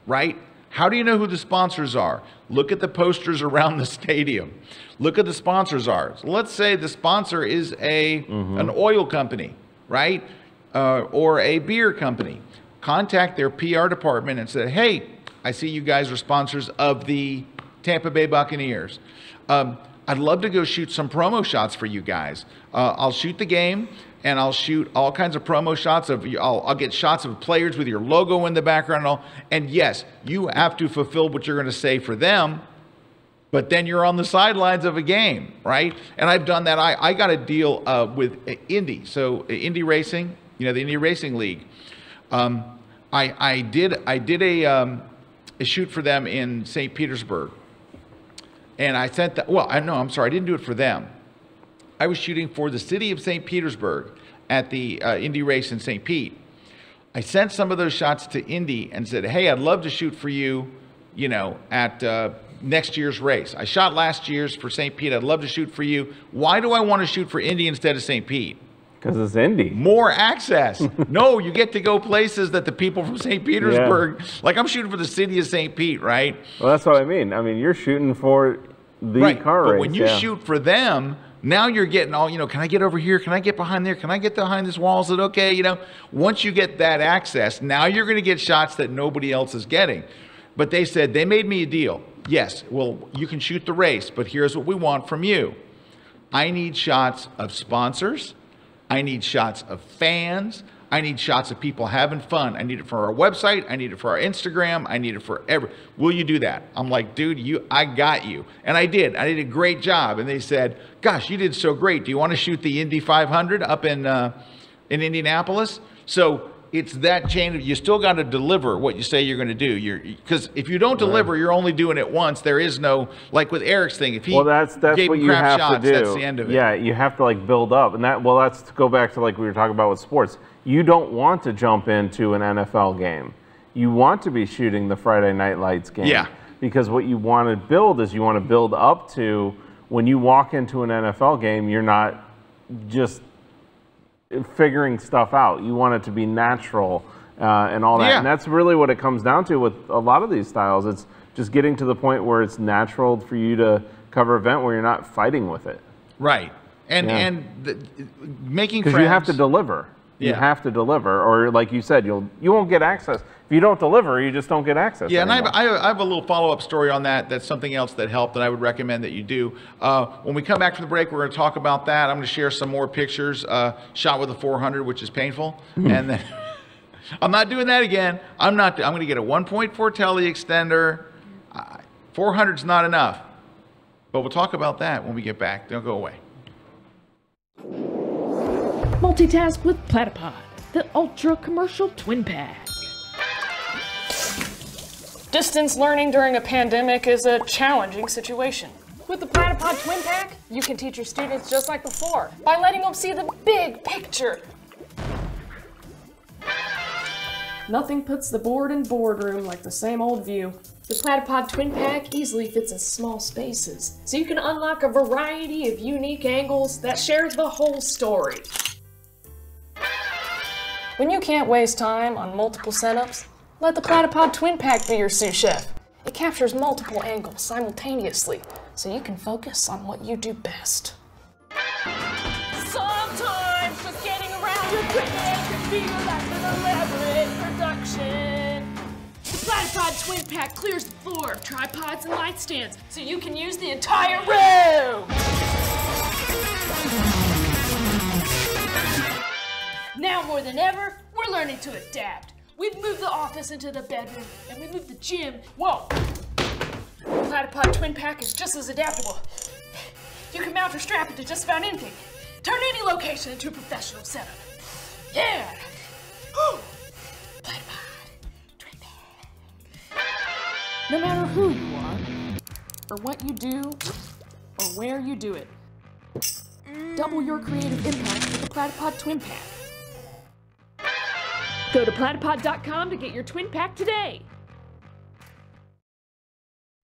right? How do you know who the sponsors are? Look at the posters around the stadium. Look at the sponsors are. So let's say the sponsor is a mm-hmm. an oil company, right? Uh, or a beer company. Contact their PR department and say, "Hey, I see you guys are sponsors of the Tampa Bay Buccaneers. Um, I'd love to go shoot some promo shots for you guys. Uh, I'll shoot the game." And I'll shoot all kinds of promo shots of. I'll, I'll get shots of players with your logo in the background and all. And yes, you have to fulfill what you're going to say for them, but then you're on the sidelines of a game, right? And I've done that. I, I got a deal uh, with Indy, so uh, Indy Racing, you know, the Indy Racing League. Um, I, I did I did a, um, a shoot for them in St. Petersburg, and I sent that. Well, I know I'm sorry, I didn't do it for them. I was shooting for the city of St. Petersburg at the uh, Indy race in St. Pete. I sent some of those shots to Indy and said, "Hey, I'd love to shoot for you, you know, at uh, next year's race. I shot last year's for St. Pete. I'd love to shoot for you. Why do I want to shoot for Indy instead of St. Pete? Because it's Indy. More access. *laughs* no, you get to go places that the people from St. Petersburg, like I'm shooting for the city of St. Pete, right? Well, that's what I mean. I mean, you're shooting for the right. car but race. when you yeah. shoot for them, now you're getting all, you know, can I get over here? Can I get behind there? Can I get behind this wall? Is it okay? You know, once you get that access, now you're going to get shots that nobody else is getting. But they said, they made me a deal. Yes, well, you can shoot the race, but here's what we want from you. I need shots of sponsors. I need shots of fans. I need shots of people having fun. I need it for our website. I need it for our Instagram. I need it for every. Will you do that? I'm like, dude, you, I got you, and I did. I did a great job. And they said, gosh, you did so great. Do you want to shoot the Indy 500 up in uh, in Indianapolis? So it's that chain. Of, you still got to deliver what you say you're going to do. You're because if you don't deliver, you're only doing it once. There is no like with Erik's thing. If he Well, that's that's gave what you have shots, to do. that's the end of it. Yeah, you have to like build up, and that well, that's to go back to like we were talking about with sports. You don't want to jump into an NFL game. You want to be shooting the Friday Night Lights game. Yeah. Because what you want to build is you want to build up to when you walk into an NFL game, you're not just figuring stuff out. You want it to be natural uh, and all that. Yeah. And that's really what it comes down to with a lot of these styles. It's just getting to the point where it's natural for you to cover event where you're not fighting with it. Right. And Yeah. and the, making Because you have to deliver. You have to deliver, or like you said, you'll you won't get access. If you don't deliver, you just don't get access. Yeah, and I have. I have- a little follow-up story on that. That's something else that helped that I would recommend that you do. Uh, when we come back from the break, we're going to talk about that. I'm going to share some more pictures uh, shot with a 400, which is painful, Hmm. and then *laughs* I'm not doing that again. I'm not. I'm going to get a 1.4 tele extender. Uh, 400 is not enough. But we'll talk about that when we get back. Don't go away. Multitask with Platypod, the ultra commercial twin pack. Distance learning during a pandemic is a challenging situation. With the Platypod Twin Pack, you can teach your students just like before by letting them see the big picture. Nothing puts the board in boardroom like the same old view. The Platypod Twin Pack easily fits in small spaces, so you can unlock a variety of unique angles that share the whole story. When you can't waste time on multiple setups, let the Platypod Twin Pack be your sous chef. It captures multiple angles simultaneously, so you can focus on what you do best. Sometimes just getting around your equipment can feel like an elaborate production. The Platypod Twin Pack clears the floor of tripods and light stands, so you can use the entire room. Now more than ever, we're learning to adapt. We've moved the office into the bedroom, and we moved the gym. Whoa! The Platypod Twin Pack is just as adaptable. You can mount or strap it to just about anything. Turn any location into a professional setup. Yeah! Platypod Twin Pack. No matter who you are, or what you do, or where you do it, double your creative impact with the Platypod Twin Pack. Go to platypod.com to get your twin pack today.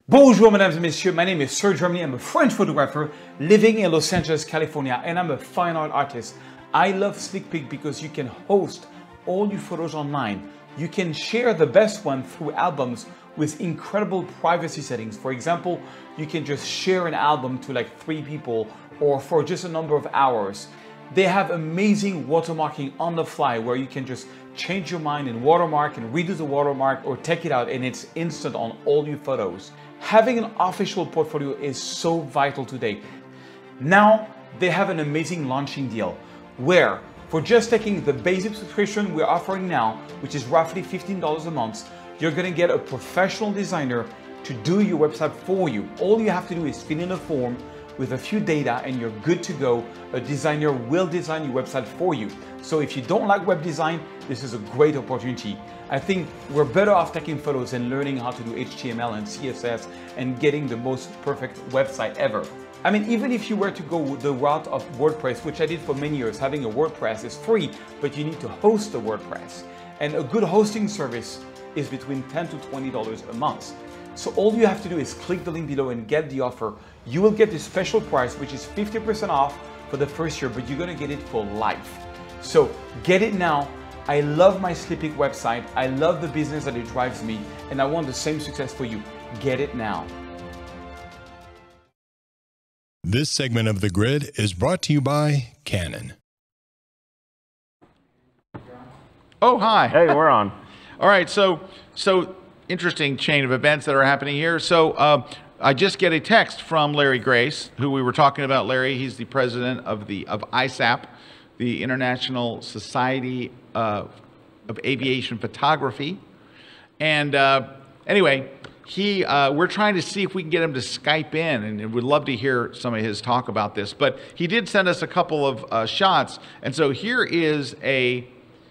Bonjour, mesdames et messieurs. My name is Serge Ramelli. I'm a French photographer living in Los Angeles, California, and I'm a fine art artist. I love SneakPeek because you can host all your photos online. You can share the best one through albums with incredible privacy settings. For example, you can just share an album to like three people or for just a number of hours. They have amazing watermarking on the fly where you can just change your mind and watermark and redo the watermark or take it out and it's instant on all your photos. Having an official portfolio is so vital today. Now they have an amazing launching deal where for just taking the basic subscription we're offering now, which is roughly $15 a month, you're gonna get a professional designer to do your website for you. All you have to do is fill in a form with a few data and you're good to go. A designer will design your website for you. So if you don't like web design, this is a great opportunity. I think we're better off taking photos and learning how to do HTML and CSS and getting the most perfect website ever. I mean, even if you were to go the route of WordPress, which I did for many years, having a WordPress is free, but you need to host a WordPress. And a good hosting service is between 10 to $20 a month. So all you have to do is click the link below and get the offer. You will get this special price, which is 50% off for the first year, but you're gonna get it for life. So get it now. I love my SleepPeek website. I love the business that it drives me, and I want the same success for you. Get it now. This segment of The Grid is brought to you by Canon. Oh, hi. Hey, we're on. *laughs* All right, so so interesting chain of events that are happening here. So uh, I just get a text from Larry Grace, who we were talking about. Larry, he's the president of the of ISAP, the International Society uh, of Aviation Photography, and uh, anyway. He, uh, we're trying to see if we can get him to Skype in, and we'd love to hear some of his talk about this. But he did send us a couple of uh, shots, and so here is a,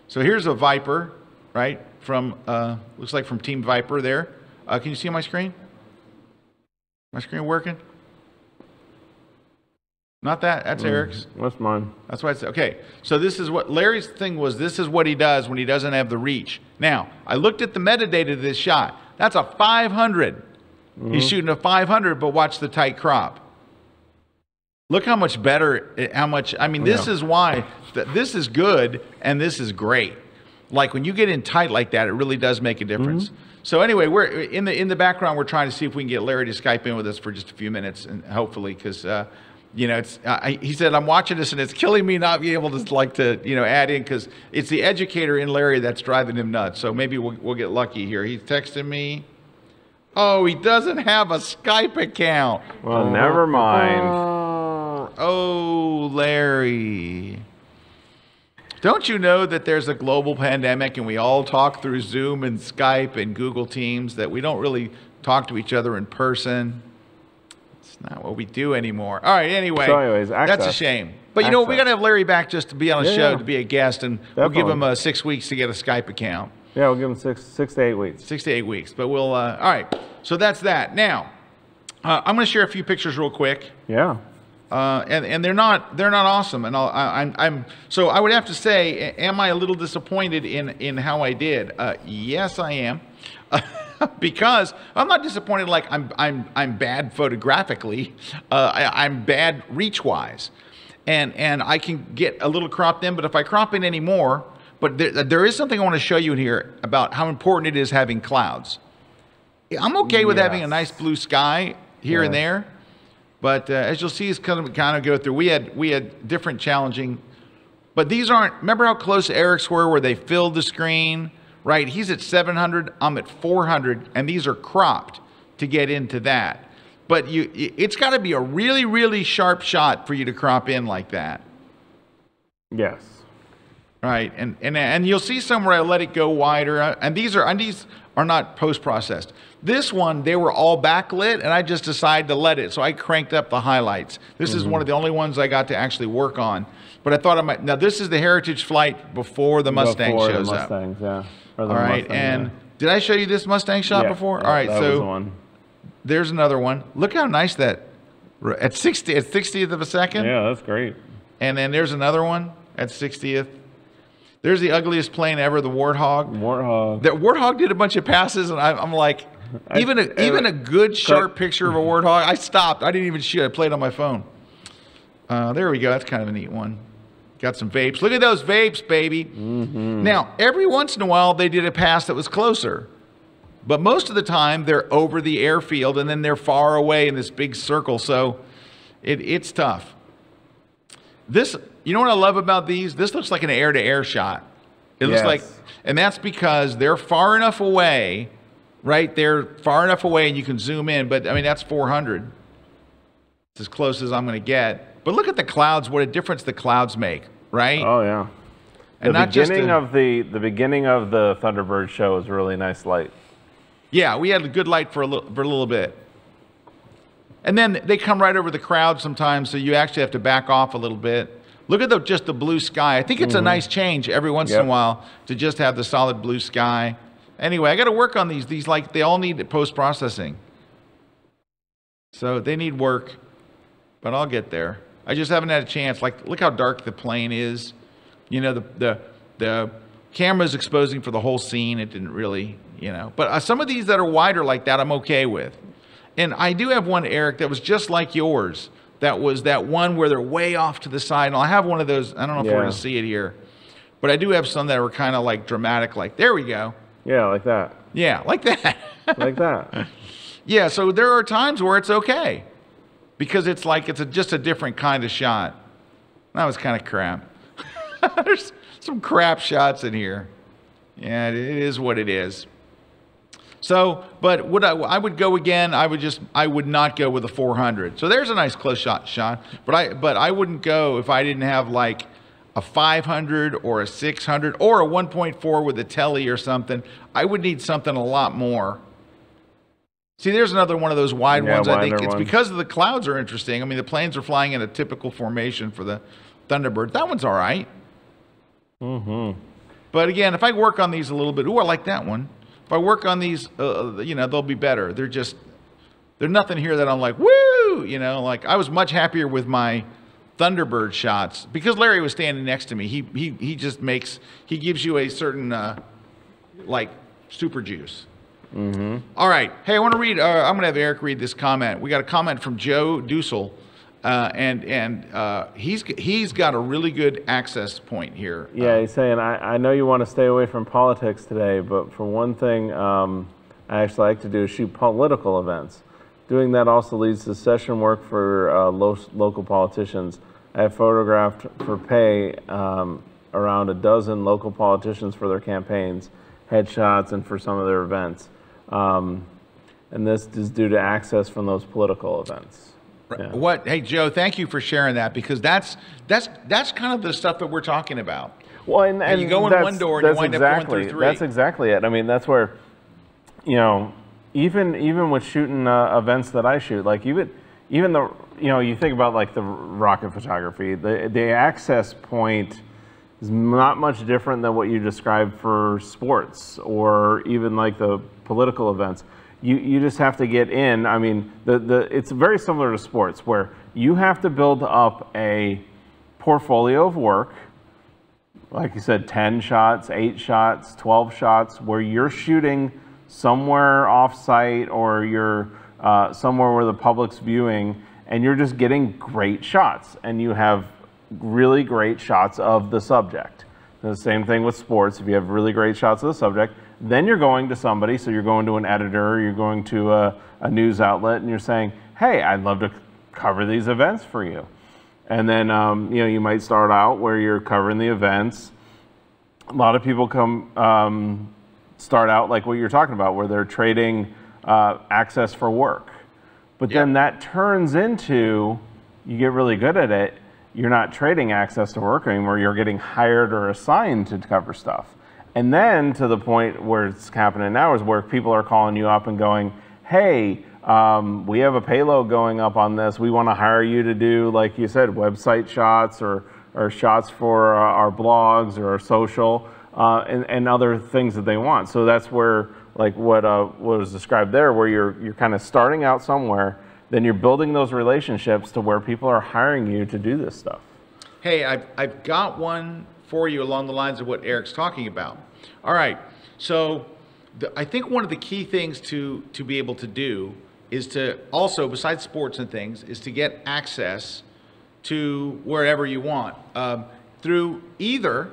so here's a Viper, right? From uh, looks like from Team Viper there. Uh, can you see my screen? My screen working? Not that. That's Erik's. That's mine. That's why I said okay. So this is what Larry's thing was. This is what he does when he doesn't have the reach. Now I looked at the metadata of this shot. That's a 500. He's shooting a 500, but watch the tight crop. Look how much better. eh, How much? I mean, this is why th- this is good and this is great. Like when you get in tight like that, it really does make a difference. So anyway, we're in the in the background. We're trying to see if we can get Larry to Skype in with us for just a few minutes, and hopefully, because uh, you know, it's. I, he said, "I'm watching this, and it's killing me not being able to like to you know add in because it's the educator in Larry that's driving him nuts. So maybe we'll we'll get lucky here. He's texting me. Oh, he doesn't have a Skype account. Well, never mind. Oh, Larry. Don't you know that there's a global pandemic and we all talk through Zoom and Skype and Google Teams, that we don't really talk to each other in person? Not what we do anymore. All right, anyway. So anyways, that's a shame. But you know, we Access. got to have Larry back just to be on a Yeah, show, yeah. to be a guest, and we'll give him uh, six weeks to get a Skype account. Yeah, we'll give him six, six to eight weeks. Six to eight weeks. But we'll, uh, all right. So that's that. Now, uh, I'm going to share a few pictures real quick. Yeah. Uh, and, and they're not they're not awesome and I'll, I, I'm I'm so I would have to say am I a little disappointed in in how I did uh, yes I am *laughs* *laughs* because I'm not disappointed like I'm I'm I'm bad photographically. Uh, I, I'm bad reach wise and and I can get a little cropped in but if I crop in anymore but there, there is something I want to show you here about how important it is having clouds. I'm okay with having a nice blue sky here and there but uh, as you'll see, it's kind of kind of go through. We had we had different challenging, but these aren't. Remember how close Erik's were, where they filled the screen, right? He's at 700. I'm at 400, and these are cropped to get into that. But you, it's got to be a really really sharp shot for you to crop in like that, Yes. right? And and and you'll see somewhere I let it go wider. uh, And these are and these are not post processed. This one, they were all backlit, and I just decided to let it. So I cranked up the highlights. This is one of the only ones I got to actually work on. But I thought I might. Now this is the Heritage flight before the Mustang Before shows the up. Mustangs, yeah. Or All right, Mustang, and yeah. did I show you this Mustang shot Yeah, before? yeah, All right, so the one. there's another one. Look how nice that at 60 at 60th of a second. Yeah, that's great. And then there's another one at 60th. There's the ugliest plane ever, the Warthog. Warthog. That Warthog did a bunch of passes, and I, I'm like, even a, I- even a good sharp picture of a Warthog. I stopped. I didn't even shoot. I played on my phone. Uh, there we go. That's kind of a neat one. Got some vapes. Look at those vapes, baby. Mm-hmm. Now, every once in a while, they did a pass that was closer. But most of the time, they're over the airfield and then they're far away in this big circle. So it, it's tough. This, you know what I love about these? This looks like an air to air shot. It looks Yes. like, and that's because they're far enough away, right? They're far enough away and you can zoom in. But I mean, that's 400. It's as close as I'm going to get. But look at the clouds, what a difference the clouds make, right? Oh yeah. The And not just beginning a- of the the beginning of the Thunderbird show is really nice light. Yeah, we had a good light for a little, for a little bit. And then they come right over the crowd sometimes, so you actually have to back off a little bit. Look at the just the blue sky. I think it's a mm-hmm. nice change every once in a while to just have the solid blue sky. Anyway, I got to work on these. These like they all need post processing, so they need work, but I'll get there. I just haven't had a chance. Like, look how dark the plane is. You know, the the the camera's exposing for the whole scene. It didn't really, you know. But uh, some of these that are wider like that, I'm okay with. And I do have one, Erik, that was just like yours. That was that one where they're way off to the side. And I have one of those. I don't know if we're going to see it here, but I do have some that were kind of like dramatic. Like there we go. Yeah, like that. Yeah, like that. Like that. *laughs* yeah. So there are times where it's okay because it's like it's a, just a different kind of shot. That was kind of crap. *laughs* There's some crap shots in here. Yeah, it is what it is. So, but would I, I would go again. I would just, I would not go with a 400. So there's a nice close shot shot. But I, but I wouldn't go if I didn't have like a 500 or a 600 or a 1.4 with a telly or something. I would need something a lot more. See, there's another one of those wide Yeah, ones. I think it's ones. because of the clouds are interesting. I mean, the planes are flying in a typical formation for the Thunderbird. That one's all right. Mm-hmm. But again, if I work on these a little bit, ooh, I like that one. If I work on these, uh, you know, they'll be better. They're just, there's nothing here that I'm like, woo, you know, like I was much happier with my Thunderbird shots because Larry was standing next to me. He he he just makes he gives you a certain uh, like super juice. Mm-hmm. All right. Hey, I want to read. Uh, I'm going to have Erik read this comment. We got a comment from Joe Dussel, uh, and and uh, he's he's got a really good access point here. Yeah, he's saying, I, I know you want to stay away from politics today, but for one thing, um, I actually like to do is shoot political events. Doing that also leads to session work for uh, lo- local politicians. I have photographed for pay um, around a dozen local politicians for their campaigns, headshots, and for some of their events. Um, and this is due to access from those political events. What? Hey, Joe, thank you for sharing that because that's that's that's kind of the stuff that we're talking about. Well, and, And you go in one door and you wind up going through three. That's exactly it. I mean, that's where, you know, even even with shooting uh, events that I shoot, like even even the you know you think about like the rocket photography, the the access point is not much different than what you described for sports or even like the political events. You, you just have to get in. I mean, the, the, it's very similar to sports where you have to build up a portfolio of work like you said, 10 shots, 8 shots, 12 shots, where you're shooting somewhere off site or you're uh, somewhere where the public's viewing and you're just getting great shots and you have really great shots of the subject. The same thing with sports. If you have really great shots of the subject, then you're going to somebody, so you're going to an editor, you're going to a, a news outlet, and you're saying, hey, I'd love to cover these events for you. And then, um, you know, you might start out where you're covering the events. A lot of people come um, start out like what you're talking about, where they're trading uh, access for work. But then that turns into you get really good at it. You're not trading access to work anymore. You're getting hired or assigned to cover stuff. And then to the point where it's happening now is where people are calling you up and going, "Hey, um, we have a payload going up on this. We want to hire you to do, like you said, website shots or or shots for uh, our blogs or our social uh, and, and other things that they want. So that's where, like what uh, what was described there, where you're you're kind of starting out somewhere, then you're building those relationships to where people are hiring you to do this stuff. Hey, I've, I've got one for you along the lines of what Eric's talking about. All right, so the, I think one of the key things to to be able to do is to also, besides sports and things, is to get access to wherever you want um, through either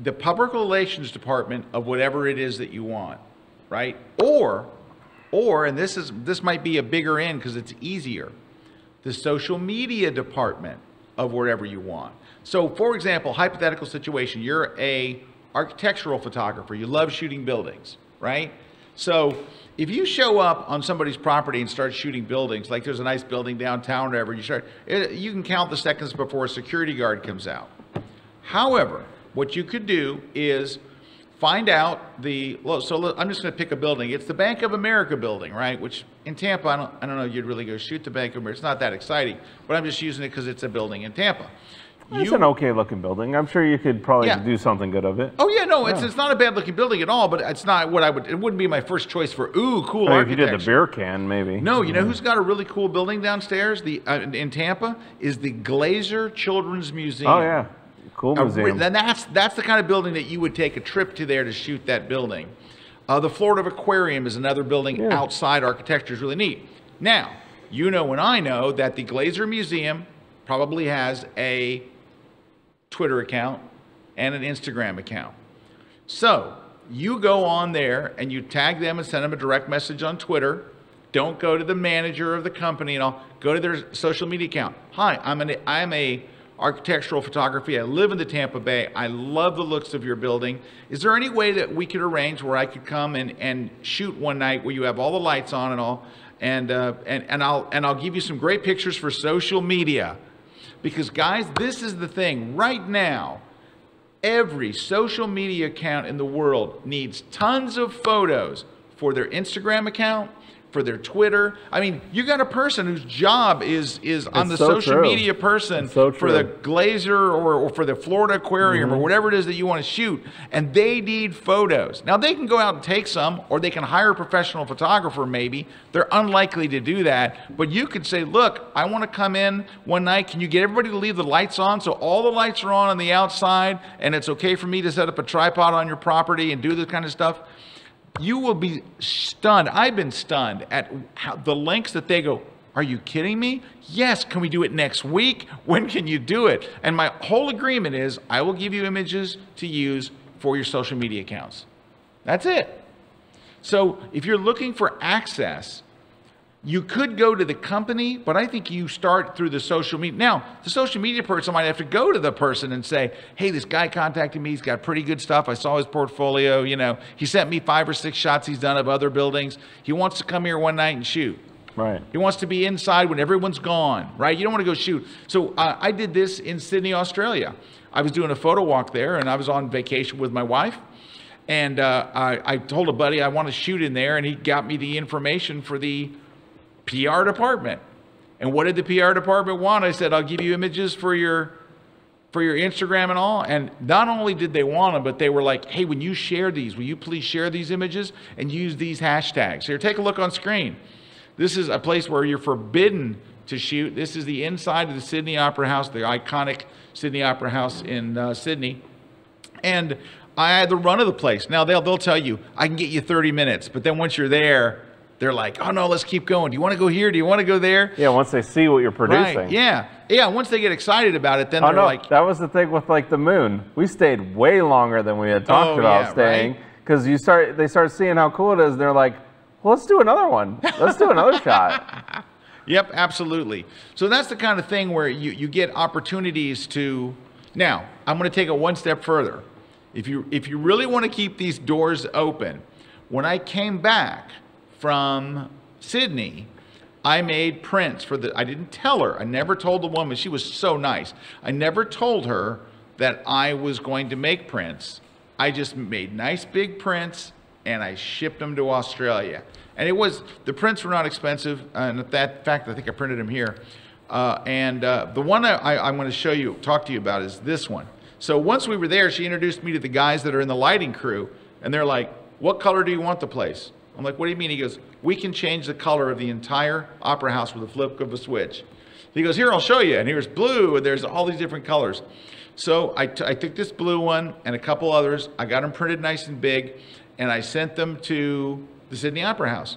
the public relations department of whatever it is that you want, right? Or, or, and this is this might be a bigger end because it's easier, the social media department of wherever you want. So, for example, hypothetical situation: you're a architectural photographer. You love shooting buildings, right? So, if you show up on somebody's property and start shooting buildings, like there's a nice building downtown, or whatever, you start, it, you can count the seconds before a security guard comes out. However, what you could do is find out the so I'm just going to pick a building. It's the Bank of America building, right? Which in Tampa, I don't, I don't know. You'd really go shoot the Bank of America. It's not that exciting, but I'm just using it because it's a building in Tampa. It's an okay looking building. I'm sure you could probably Yeah. do something good of it. Oh yeah, no, it's Yeah. it's not a bad looking building at all, but it's not what I would. It wouldn't be my first choice for ooh cool I mean, if you did the beer can, maybe. No, you know who's got a really cool building downstairs? The uh, in Tampa is the Glazer Children's Museum. Oh yeah, cool museum. then that's that's the kind of building that you would take a trip to there to shoot that building. Uh, the Florida Aquarium is another building outside architecture is really neat. Now, you know and I know that the Glazer Museum probably has a Twitter account and an Instagram account. So you go on there and you tag them and send them a direct message on Twitter. Don't go to the manager of the company and all. Go to their social media account. Hi, I'm an I'm a architectural photography. I live in the Tampa Bay. I love the looks of your building. Is there any way that we could arrange where I could come and, and shoot one night where you have all the lights on and all, and uh, and and I'll and I'll give you some great pictures for social media. Because, guys, this is the thing. Right now, every social media account in the world needs tons of photos for their Instagram account, for their Twitter. I mean, you got a person whose job is is on the so social true. media person so for the. Glazer or, or for the Florida Aquarium or Mhm. whatever it is that you want to shoot, and they need photos. Now they can go out and take some, or they can hire a professional photographer. Maybe they're unlikely to do that, but you could say, "Look, I want to come in one night. Can you get everybody to leave the lights on so all the lights are on on the outside, and it's okay for me to set up a tripod on your property and do this kind of stuff?" You will be stunned. I've been stunned at how the lengths that they go. Are you kidding me? Yes. Can we do it next week? When can you do it? And my whole agreement is I will give you images to use for your social media accounts. That's it. So if you're looking for access, you could go to the company, but I think you start through the social media. Now, the social media person might have to go to the person and say, hey, this guy contacted me. He's got pretty good stuff. I saw his portfolio. You know, he sent me five or six shots he's done of other buildings. He wants to come here one night and shoot. Right. He wants to be inside when everyone's gone, right? You don't want to go shoot. So uh, I did this in Sydney, Australia. I was doing a photo walk there, and I was on vacation with my wife. And uh, I, I told a buddy I want to shoot in there, and he got me the information for the PR department. And what did the PR department want? I said, I'll give you images for your for your Instagram and all. And not only did they want them, but they were like, hey, when you share these, will you please share these images and use these hashtags? Here, take a look on screen. This is a place where you're forbidden to shoot. This is the inside of the Sydney Opera House, the iconic Sydney Opera House in uh, Sydney. And I had the run of the place. Now they'll they'll tell you I can get you 30 minutes, but then once you're there, they're like, oh no, let's keep going. Do you want to go here? Do you want to go there? Yeah, once they see what you're producing. Right. Yeah. Yeah. Once they get excited about it, then Oh they're no, like, that was the thing with like the moon. We stayed way longer than we had oh, talked Oh, about yeah, staying right? because you start they start seeing how cool it is. And they're like, well, let's do another one. Let's do another *laughs* shot. Yep, absolutely. So that's the kind of thing where you, you get opportunities to. Now, I'm going to take it one step further. If you if you really want to keep these doors open, when I came back from Sydney, I made prints for the. I didn't tell her. I never told the woman. She was so nice. I never told her that I was going to make prints. I just made nice big prints and I shipped them to Australia. And it was the prints were not expensive. And that fact, I think I printed them here. Uh, and uh, the one I, I'm going to show you, talk to you about, is this one. So once we were there, she introduced me to the guys that are in the lighting crew, and they're like, "What color do you want the place?" I'm like, "What do you mean?" He goes, "We can change the color of the entire opera house with a flip of a switch." He goes, "Here, I'll show you." And here's blue, and there's all these different colors. So I, took this blue one and a couple others. I got them printed nice and big, and I sent them to the Sydney Opera House.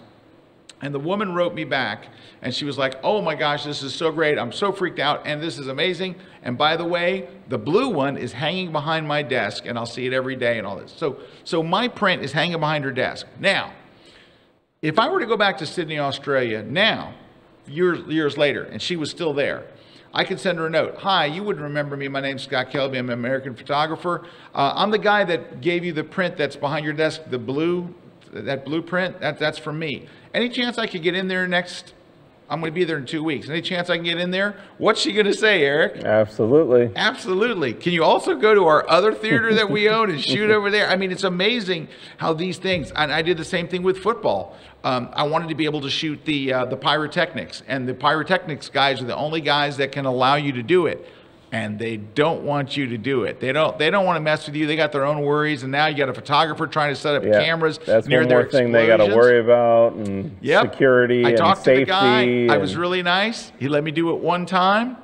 And the woman wrote me back and she was like, Oh my gosh, this is so great. I'm so freaked out and this is amazing. And by the way, the blue one is hanging behind my desk and I'll see it every day and all this. So, so my print is hanging behind her desk. Now, if I were to go back to Sydney, Australia now, years, years later, and she was still there, I could send her a note. Hi, you wouldn't remember me. My name's Scott Kelby. I'm an American photographer. Uh, I'm the guy that gave you the print that's behind your desk, the blue, that blueprint. That, that's for me. Any chance I could get in there next? I'm going to be there in two weeks. Any chance I can get in there? What's she going to say, Erik? Absolutely. Absolutely. Can you also go to our other theater that we own and shoot over there? I mean, it's amazing how these things. And I did the same thing with football. Um, I wanted to be able to shoot the uh, the pyrotechnics, and the pyrotechnics guys are the only guys that can allow you to do it. And they don't want you to do it. They don't. They don't want to mess with you. They got their own worries, and now you got a photographer trying to set up Yeah. cameras That's near one their more thing they got to worry about and Yep. security I and talked safety. to the guy. I was really nice. He let me do it one time,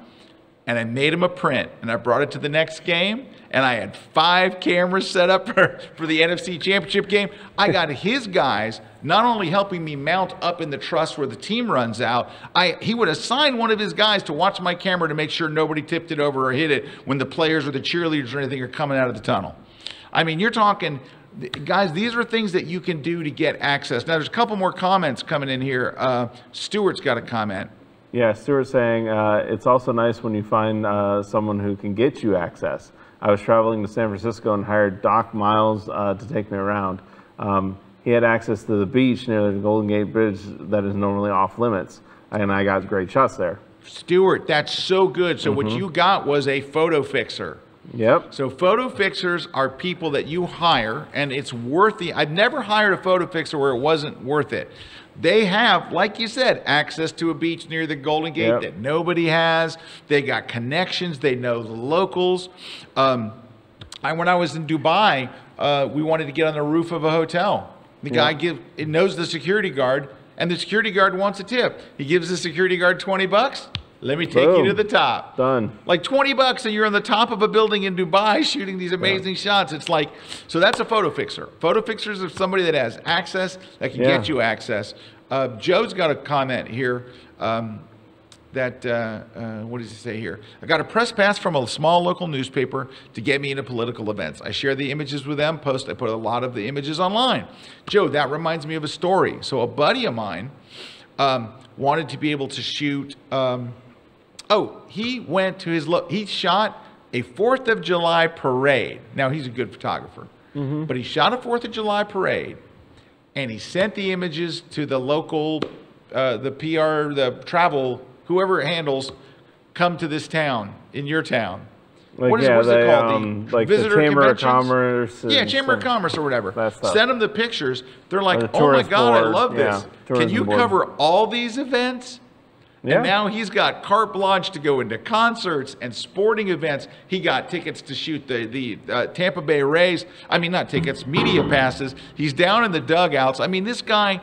and I made him a print, and I brought it to the next game, and I had five cameras set up *laughs* for, for the NFC Championship game. I got his guys not only helping me mount up in the truss where the team runs out, I he would assign one of his guys to watch my camera to make sure nobody tipped it over or hit it when the players or the cheerleaders or anything are coming out of the tunnel. I mean, you're talking, guys, these are things that you can do to get access. Now, there's a couple more comments coming in here. Uh, Stuart's got a comment. Yeah, Stuart saying uh, it's also nice when you find uh, someone who can get you access. I was traveling to San Francisco and hired Doc Miles uh, to take me around. Um, he had access to the beach near the Golden Gate Bridge that is normally off limits, and I got great shots there. Stuart, that's so good. So, what Mhm. you got was a photo fixer. Yep. So, photo fixers are people that you hire, and it's worth the. I've never hired a photo fixer where it wasn't worth it. They have, like you said, access to a beach near the Golden Gate Yep. that nobody has. They got connections. They know the locals. Um, I, when I was in Dubai, uh, we wanted to get on the roof of a hotel. The guy Yeah. give it knows the security guard, and the security guard wants a tip. He gives the security guard twenty bucks. Let me take you to the top. Done. Like 20 bucks and you're on the top of a building in Dubai *laughs* shooting these amazing shots. It's like, so that's a photo fixer. Photo fixers are somebody that has access, that can Yeah. get you access. Uh, Joe's got a comment here um, that, uh, uh, what does he say here? I got a press pass from a small local newspaper to get me into political events. I share the images with them, post, I put a lot of the images online. Joe, that reminds me of a story. So a buddy of mine um, wanted to be able to shoot, um, Oh, he went to his, lo- he shot a 4th of July parade. Now, he's a good photographer, Mm-hmm. but he shot a 4th of July parade and he sent the images to the local uh, the PR, the travel, whoever it handles, come to this town in your town. Like, what is, yeah, what is it called? um, the like the visitor Chamber of? Commerce Yeah, Chamber of. Commerce or whatever. Send them the pictures. They're like, the oh my God, I board. love Yeah, this. Can you board. cover all these events? Yeah. And now he's got carte blanche to go into concerts and sporting events. He got tickets to shoot the the uh, Tampa Bay Rays. I mean, not tickets, media passes. He's down in the dugouts. I mean, this guy,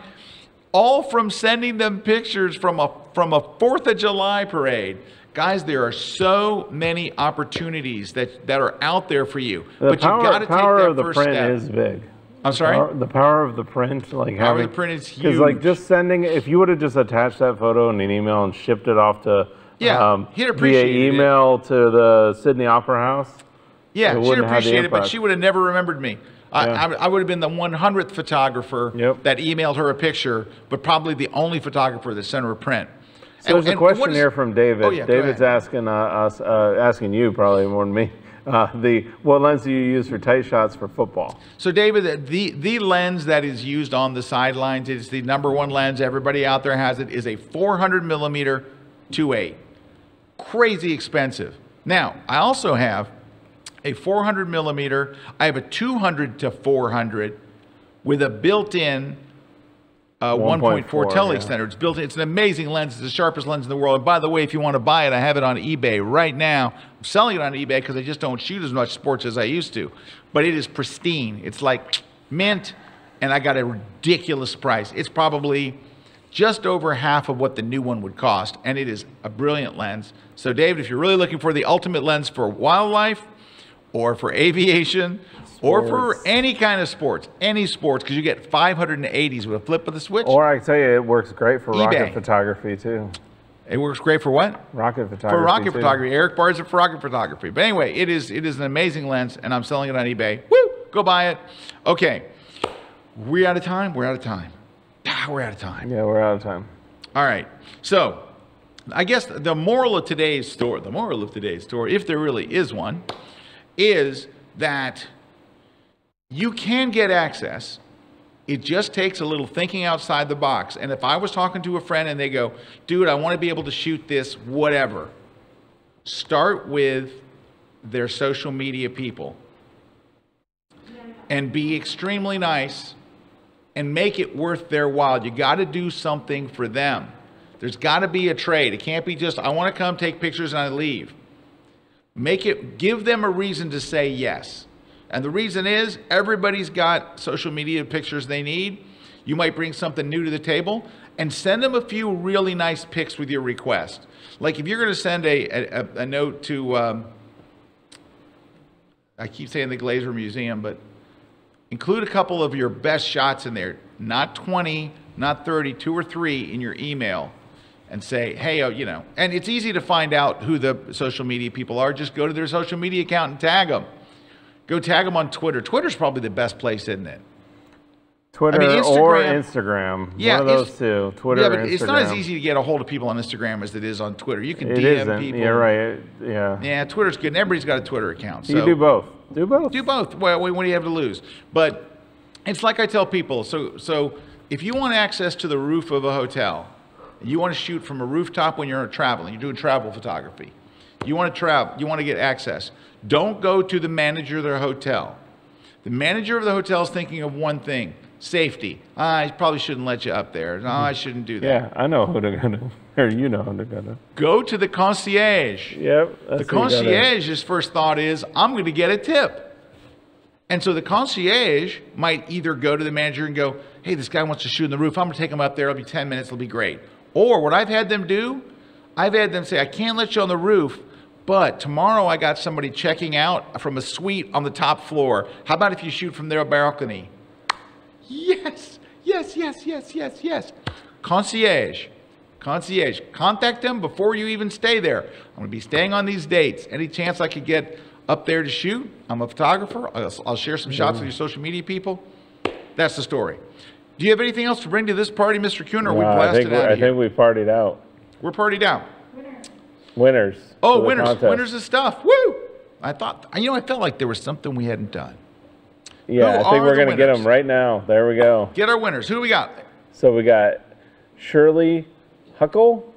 all from sending them pictures from a from a Fourth of July parade. Guys, there are so many opportunities that, that are out there for you, The but power, you got to take power that of the first print step. is big. I'm sorry. Power- the power of the print, like Power of having the print is Because like just sending, if you would have just attached that photo in an email and shipped it off to, Yeah, um, he'd appreciate via it. email to the Sydney Opera House. Yeah, she'd wouldn't have the appreciate it, but she would have never remembered me. I, Yeah. I, I would have been the 100th photographer yep. that emailed her a picture, but probably the only photographer that sent her a print. So there's a and question is- here from David. Oh, yeah, David's asking uh, us, uh, asking you probably more than me. Uh, the what lens do you use for tight shots for football? So, David, the the lens that is used on the sidelines is the number one lens. Everybody out there has it. Is a 400 millimeter 2.8. Crazy expensive. Now, I also have a 400 millimeter. I have a 200 to 400 with a built-in uh, 1.4 1.4, teleextender. yeah. It's built. It's an amazing lens. It's the sharpest lens in the world. And by the way, if you want to buy it, I have it on eBay right now. I'm selling it on eBay because I just don't shoot as much sports as I used to. But it is pristine. It's like mint, and I got a ridiculous price. It's probably just over half of what the new one would cost, and it is a brilliant lens. So, David, if you're really looking for the ultimate lens for wildlife, or for aviation, or for any kind of sports, any sports, because you get 580s with a flip of the switch. Or I can tell you, it works great for eBay. rocket photography too. It works great for what? Rocket photography. For rocket too. photography. Eric Barnes for rocket photography. But anyway, it is it is an amazing lens, and I'm selling it on eBay. Woo! Go buy it. Okay. We out of time? We're out of time. Ah, we're out of time. Yeah, we're out of time. All right. So, I guess the moral of today's story, the moral of today's story, if there really is one, is that you can get access. It just takes a little thinking outside the box. And if I was talking to a friend and they go, dude, I want to be able to shoot this, whatever, start with their social media people and be extremely nice and make it worth their while. You got to do something for them. There's got to be a trade. It can't be just, I want to come take pictures and I leave. Make it, give them a reason to say yes. And the reason is everybody's got social media pictures they need. You might bring something new to the table and send them a few really nice pics with your request. Like if you're going to send a, a, a note to, um, I keep saying the Glazer Museum, but include a couple of your best shots in there, not 20, not 30, two or three in your email, and say, hey, oh, you know, and it's easy to find out who the social media people are. Just go to their social media account and tag them. Go tag them on Twitter. Twitter's probably the best place, isn't it? Twitter I mean, or Instagram- Instagram. Yeah, One of those two. Twitter yeah, but Instagram. it's not as easy to get a hold of people on Instagram as it is on Twitter. You can It DM isn't. people. You're right. Yeah. Yeah, Twitter's good, and everybody's got a Twitter account. You do both. Do both. Do both. Well, what do you have to lose? But it's like I tell people. So, so if you want access to the roof of a hotel, you want to shoot from a rooftop when you're traveling. You're doing travel photography. You want to travel. You want to get access. Don't go to the manager of their hotel. The manager of the hotel is thinking of one thing: safety. Ah, I probably shouldn't let you up there. No, I shouldn't do that. Yeah, I know who they're gonna, *laughs* or you know who they're gonna. Go to the concierge. Yep. The that's who gotta- concierge's first thought is, I'm going to get a tip. And so the concierge might either go to the manager and go, hey, this guy wants to shoot in the roof. I'm going to take him up there. It'll be 10 minutes. It'll be great. Or what I've had them do, I've had them say, I can't let you on the roof, but tomorrow I got somebody checking out from a suite on the top floor. How about if you shoot from their balcony? Yes, yes, yes, yes, yes, yes. Concierge, concierge, contact them before you even stay there. I'm going to be staying on these dates. Any chance I could get up there to shoot? I'm a photographer. I'll, I'll share some shots with your social media people. That's the story. Do you have anything else to bring to this party, Mr. Kuna, or we Uh, I blasted think, out I think we partied out. We're partied out. Winners. Oh, winners, contest. winners of stuff. Woo! I thought, you know, I felt like there was something we hadn't done. Yeah, Who I think we're gonna get them right now. There we go. Get our winners. Who do we got? So we got Shirley Huckle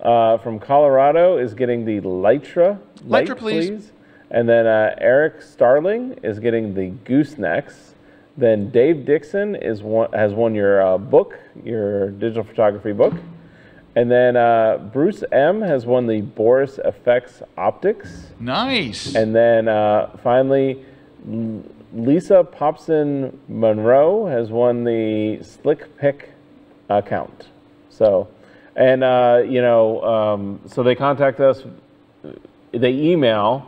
uh, from Colorado is getting the Litra. Litra, Light, please. And then uh, Eric Starling is getting the Goosenecks. Then Dave Dixon is one, has won your uh, book, your digital photography book. And then uh, Bruce M has won the Boris FX Optics. Nice. And then uh, finally, Lisa Popson Monroe has won the SlickPic account. So, and uh, you know, um, so they contact us. They email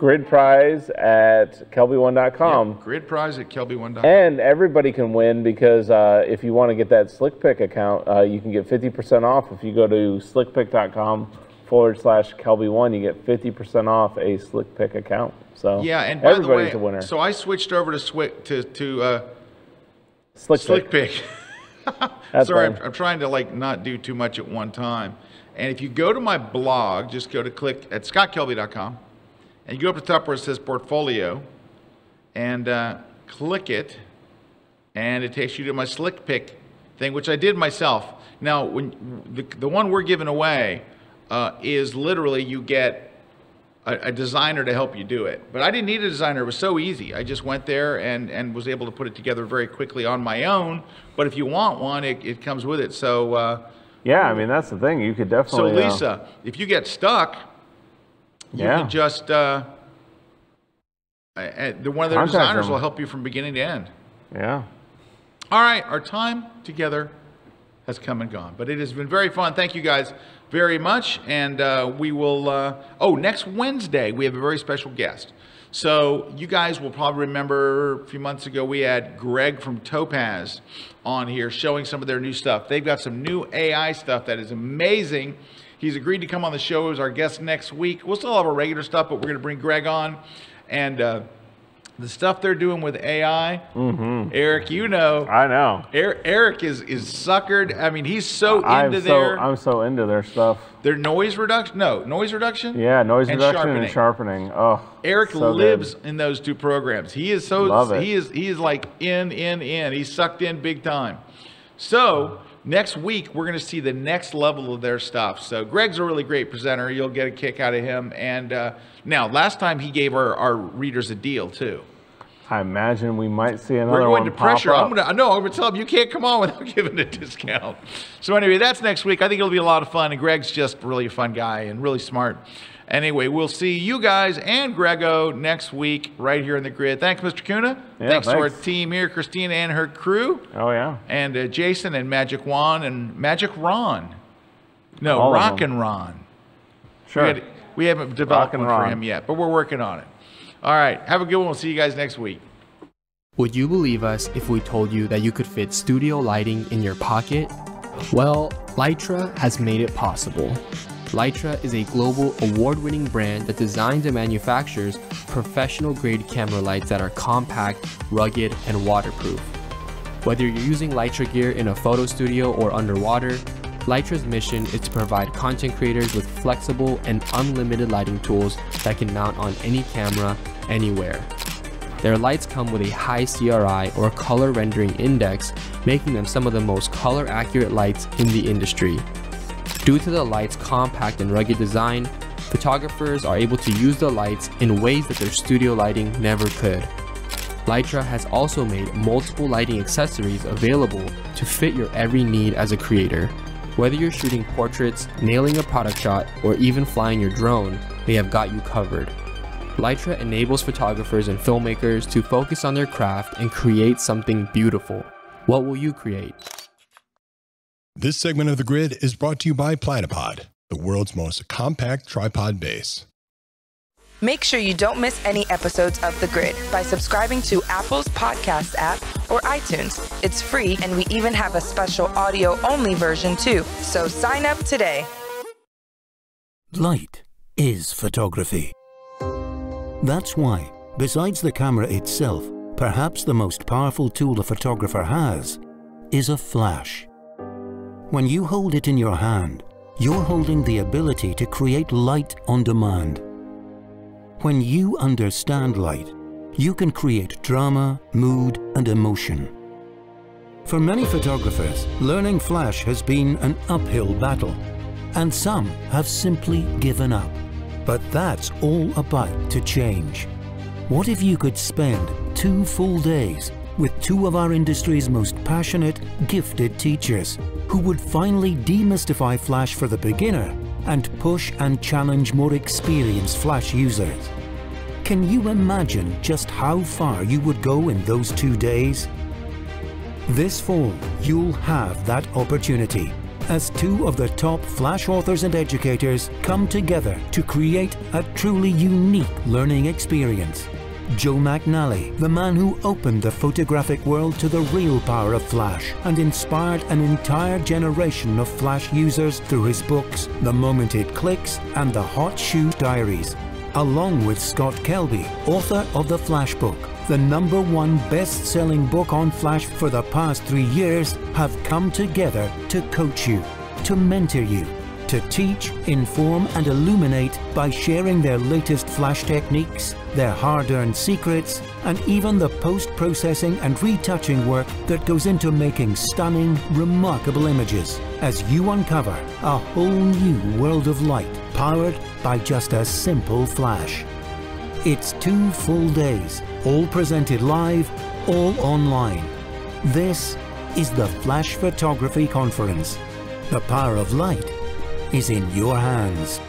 gridprize at kelby1.com. Grid prize at kelby1.com. And everybody can win because uh, if you want to get that SlickPic account, uh, you can get 50% off if you go to slickpic.com forward slash Kelby1. You get 50% off a SlickPic account. So Yeah, and by the everybody's way, a winner. so I switched over to Swick to to uh, Slick Slick Pick. Pick. *laughs* That's Sorry, I'm. I'm trying to like not do too much at one time. And if you go to my blog, just go to click at scottkelby.com, and you go up to the top where it says portfolio, and uh, click it, and it takes you to my SlickPic thing, which I did myself. Now, when the, the one we're giving away uh, is literally you get a, a designer to help you do it. But I didn't need a designer. It was so easy. I just went there and, and was able to put it together very quickly on my own. But if you want one, it, it comes with it. So, uh, Yeah, I mean, that's the thing. You could so definitely. uh, Lisa, if you get stuck, you Yeah. can just, uh, uh, uh, the, one of their Contact designers them. will help you from beginning to end. yeah. All right, our time together has come and gone, but it has been very fun. Thank you guys very much, and uh, we will. Uh, oh, next Wednesday we have a very special guest. So you guys will probably remember a few months ago we had Greg from Topaz on here showing some of their new stuff. They've got some new AI stuff that is amazing. He's agreed to come on the show as our guest next week. We'll still have our regular stuff, but we're going to bring Greg on, and. Uh, the stuff they're doing with AI, Erik, you know, Mm-hmm. I know. Er- Erik is is suckered. I mean, he's so I'm into so, their I'm so into their stuff. their noise reduction. No, noise reduction. Yeah, noise and reduction sharpening. and sharpening. Oh, Erik so good. lives in those two programs. He is so Love it. he is he is like in in in. He's sucked in big time. So next week we're going to see the next level of their stuff. So Greg's a really great presenter. You'll get a kick out of him. And uh, now last time he gave our our readers a deal too. I imagine we might see another one. We're going one to pressure. I'm gonna. No, I'm gonna tell him you can't come on without *laughs* giving a discount. So anyway, that's next week. I think it'll be a lot of fun. And Greg's just really a fun guy and really smart. Anyway, we'll see you guys and Grego next week right here in the grid. Thanks, Mr. Kuna. Yeah, thanks, to our team here, Christina and her crew, Oh yeah. and uh, Jason and Magic Juan and Magic Ron. No, All Rock and Ron. Sure. We, had- we haven't developed Rock and one for Ron. him yet, but we're working on it. All right, have a good one. We'll see you guys next week. Would you believe us if we told you that you could fit studio lighting in your pocket? Well, Litra has made it possible. Litra is a global award winning brand that designs and manufactures professional grade camera lights that are compact, rugged, and waterproof. Whether you're using Litra gear in a photo studio or underwater, Litra's mission is to provide content creators with flexible and unlimited lighting tools that can mount on any camera, anywhere. Their lights come with a high CRI or color rendering index, making them some of the most color accurate lights in the industry. Due to the light's compact and rugged design, photographers are able to use the lights in ways that their studio lighting never could. Litra has also made multiple lighting accessories available to fit your every need as a creator. Whether you're shooting portraits, nailing a product shot, or even flying your drone, they have got you covered. Litra enables photographers and filmmakers to focus on their craft and create something beautiful. What will you create? This segment of the grid is brought to you by Platypod, the world's most compact tripod base. Make sure you don't miss any episodes of The Grid by subscribing to Apple's podcast app or iTunes. It's free, and we even have a special audio only version too. So sign up today. Light is photography. That's why, besides the camera itself, perhaps the most powerful tool a photographer has is a flash. When you hold it in your hand, you're holding the ability to create light on demand. When you understand light, you can create drama, mood, and emotion. For many photographers, learning Flash has been an uphill battle, and some have simply given up. But that's all about to change. What if you could spend two full days with two of our industry's most passionate, gifted teachers who would finally demystify Flash for the beginner and push and challenge more experienced Flash users? Can you imagine just how far you would go in those two days? This fall, you'll have that opportunity as two of the top Flash authors and educators come together to create a truly unique learning experience. Joe McNally, the man who opened the photographic world to the real power of Flash and inspired an entire generation of Flash users through his books The Moment It Clicks and The Hot Shoe Diaries, along with Scott Kelby, author of The Flash Book, the number one best-selling book on Flash for the past three years, have come together to coach you, to mentor you, to teach, inform and illuminate by sharing their latest Flash techniques, their hard-earned secrets, and even the post-processing and retouching work that goes into making stunning, remarkable images as you uncover a whole new world of light powered by just a simple flash. It's two full days, all presented live, all online. This is the Flash Photography Conference. The power of light is in your hands.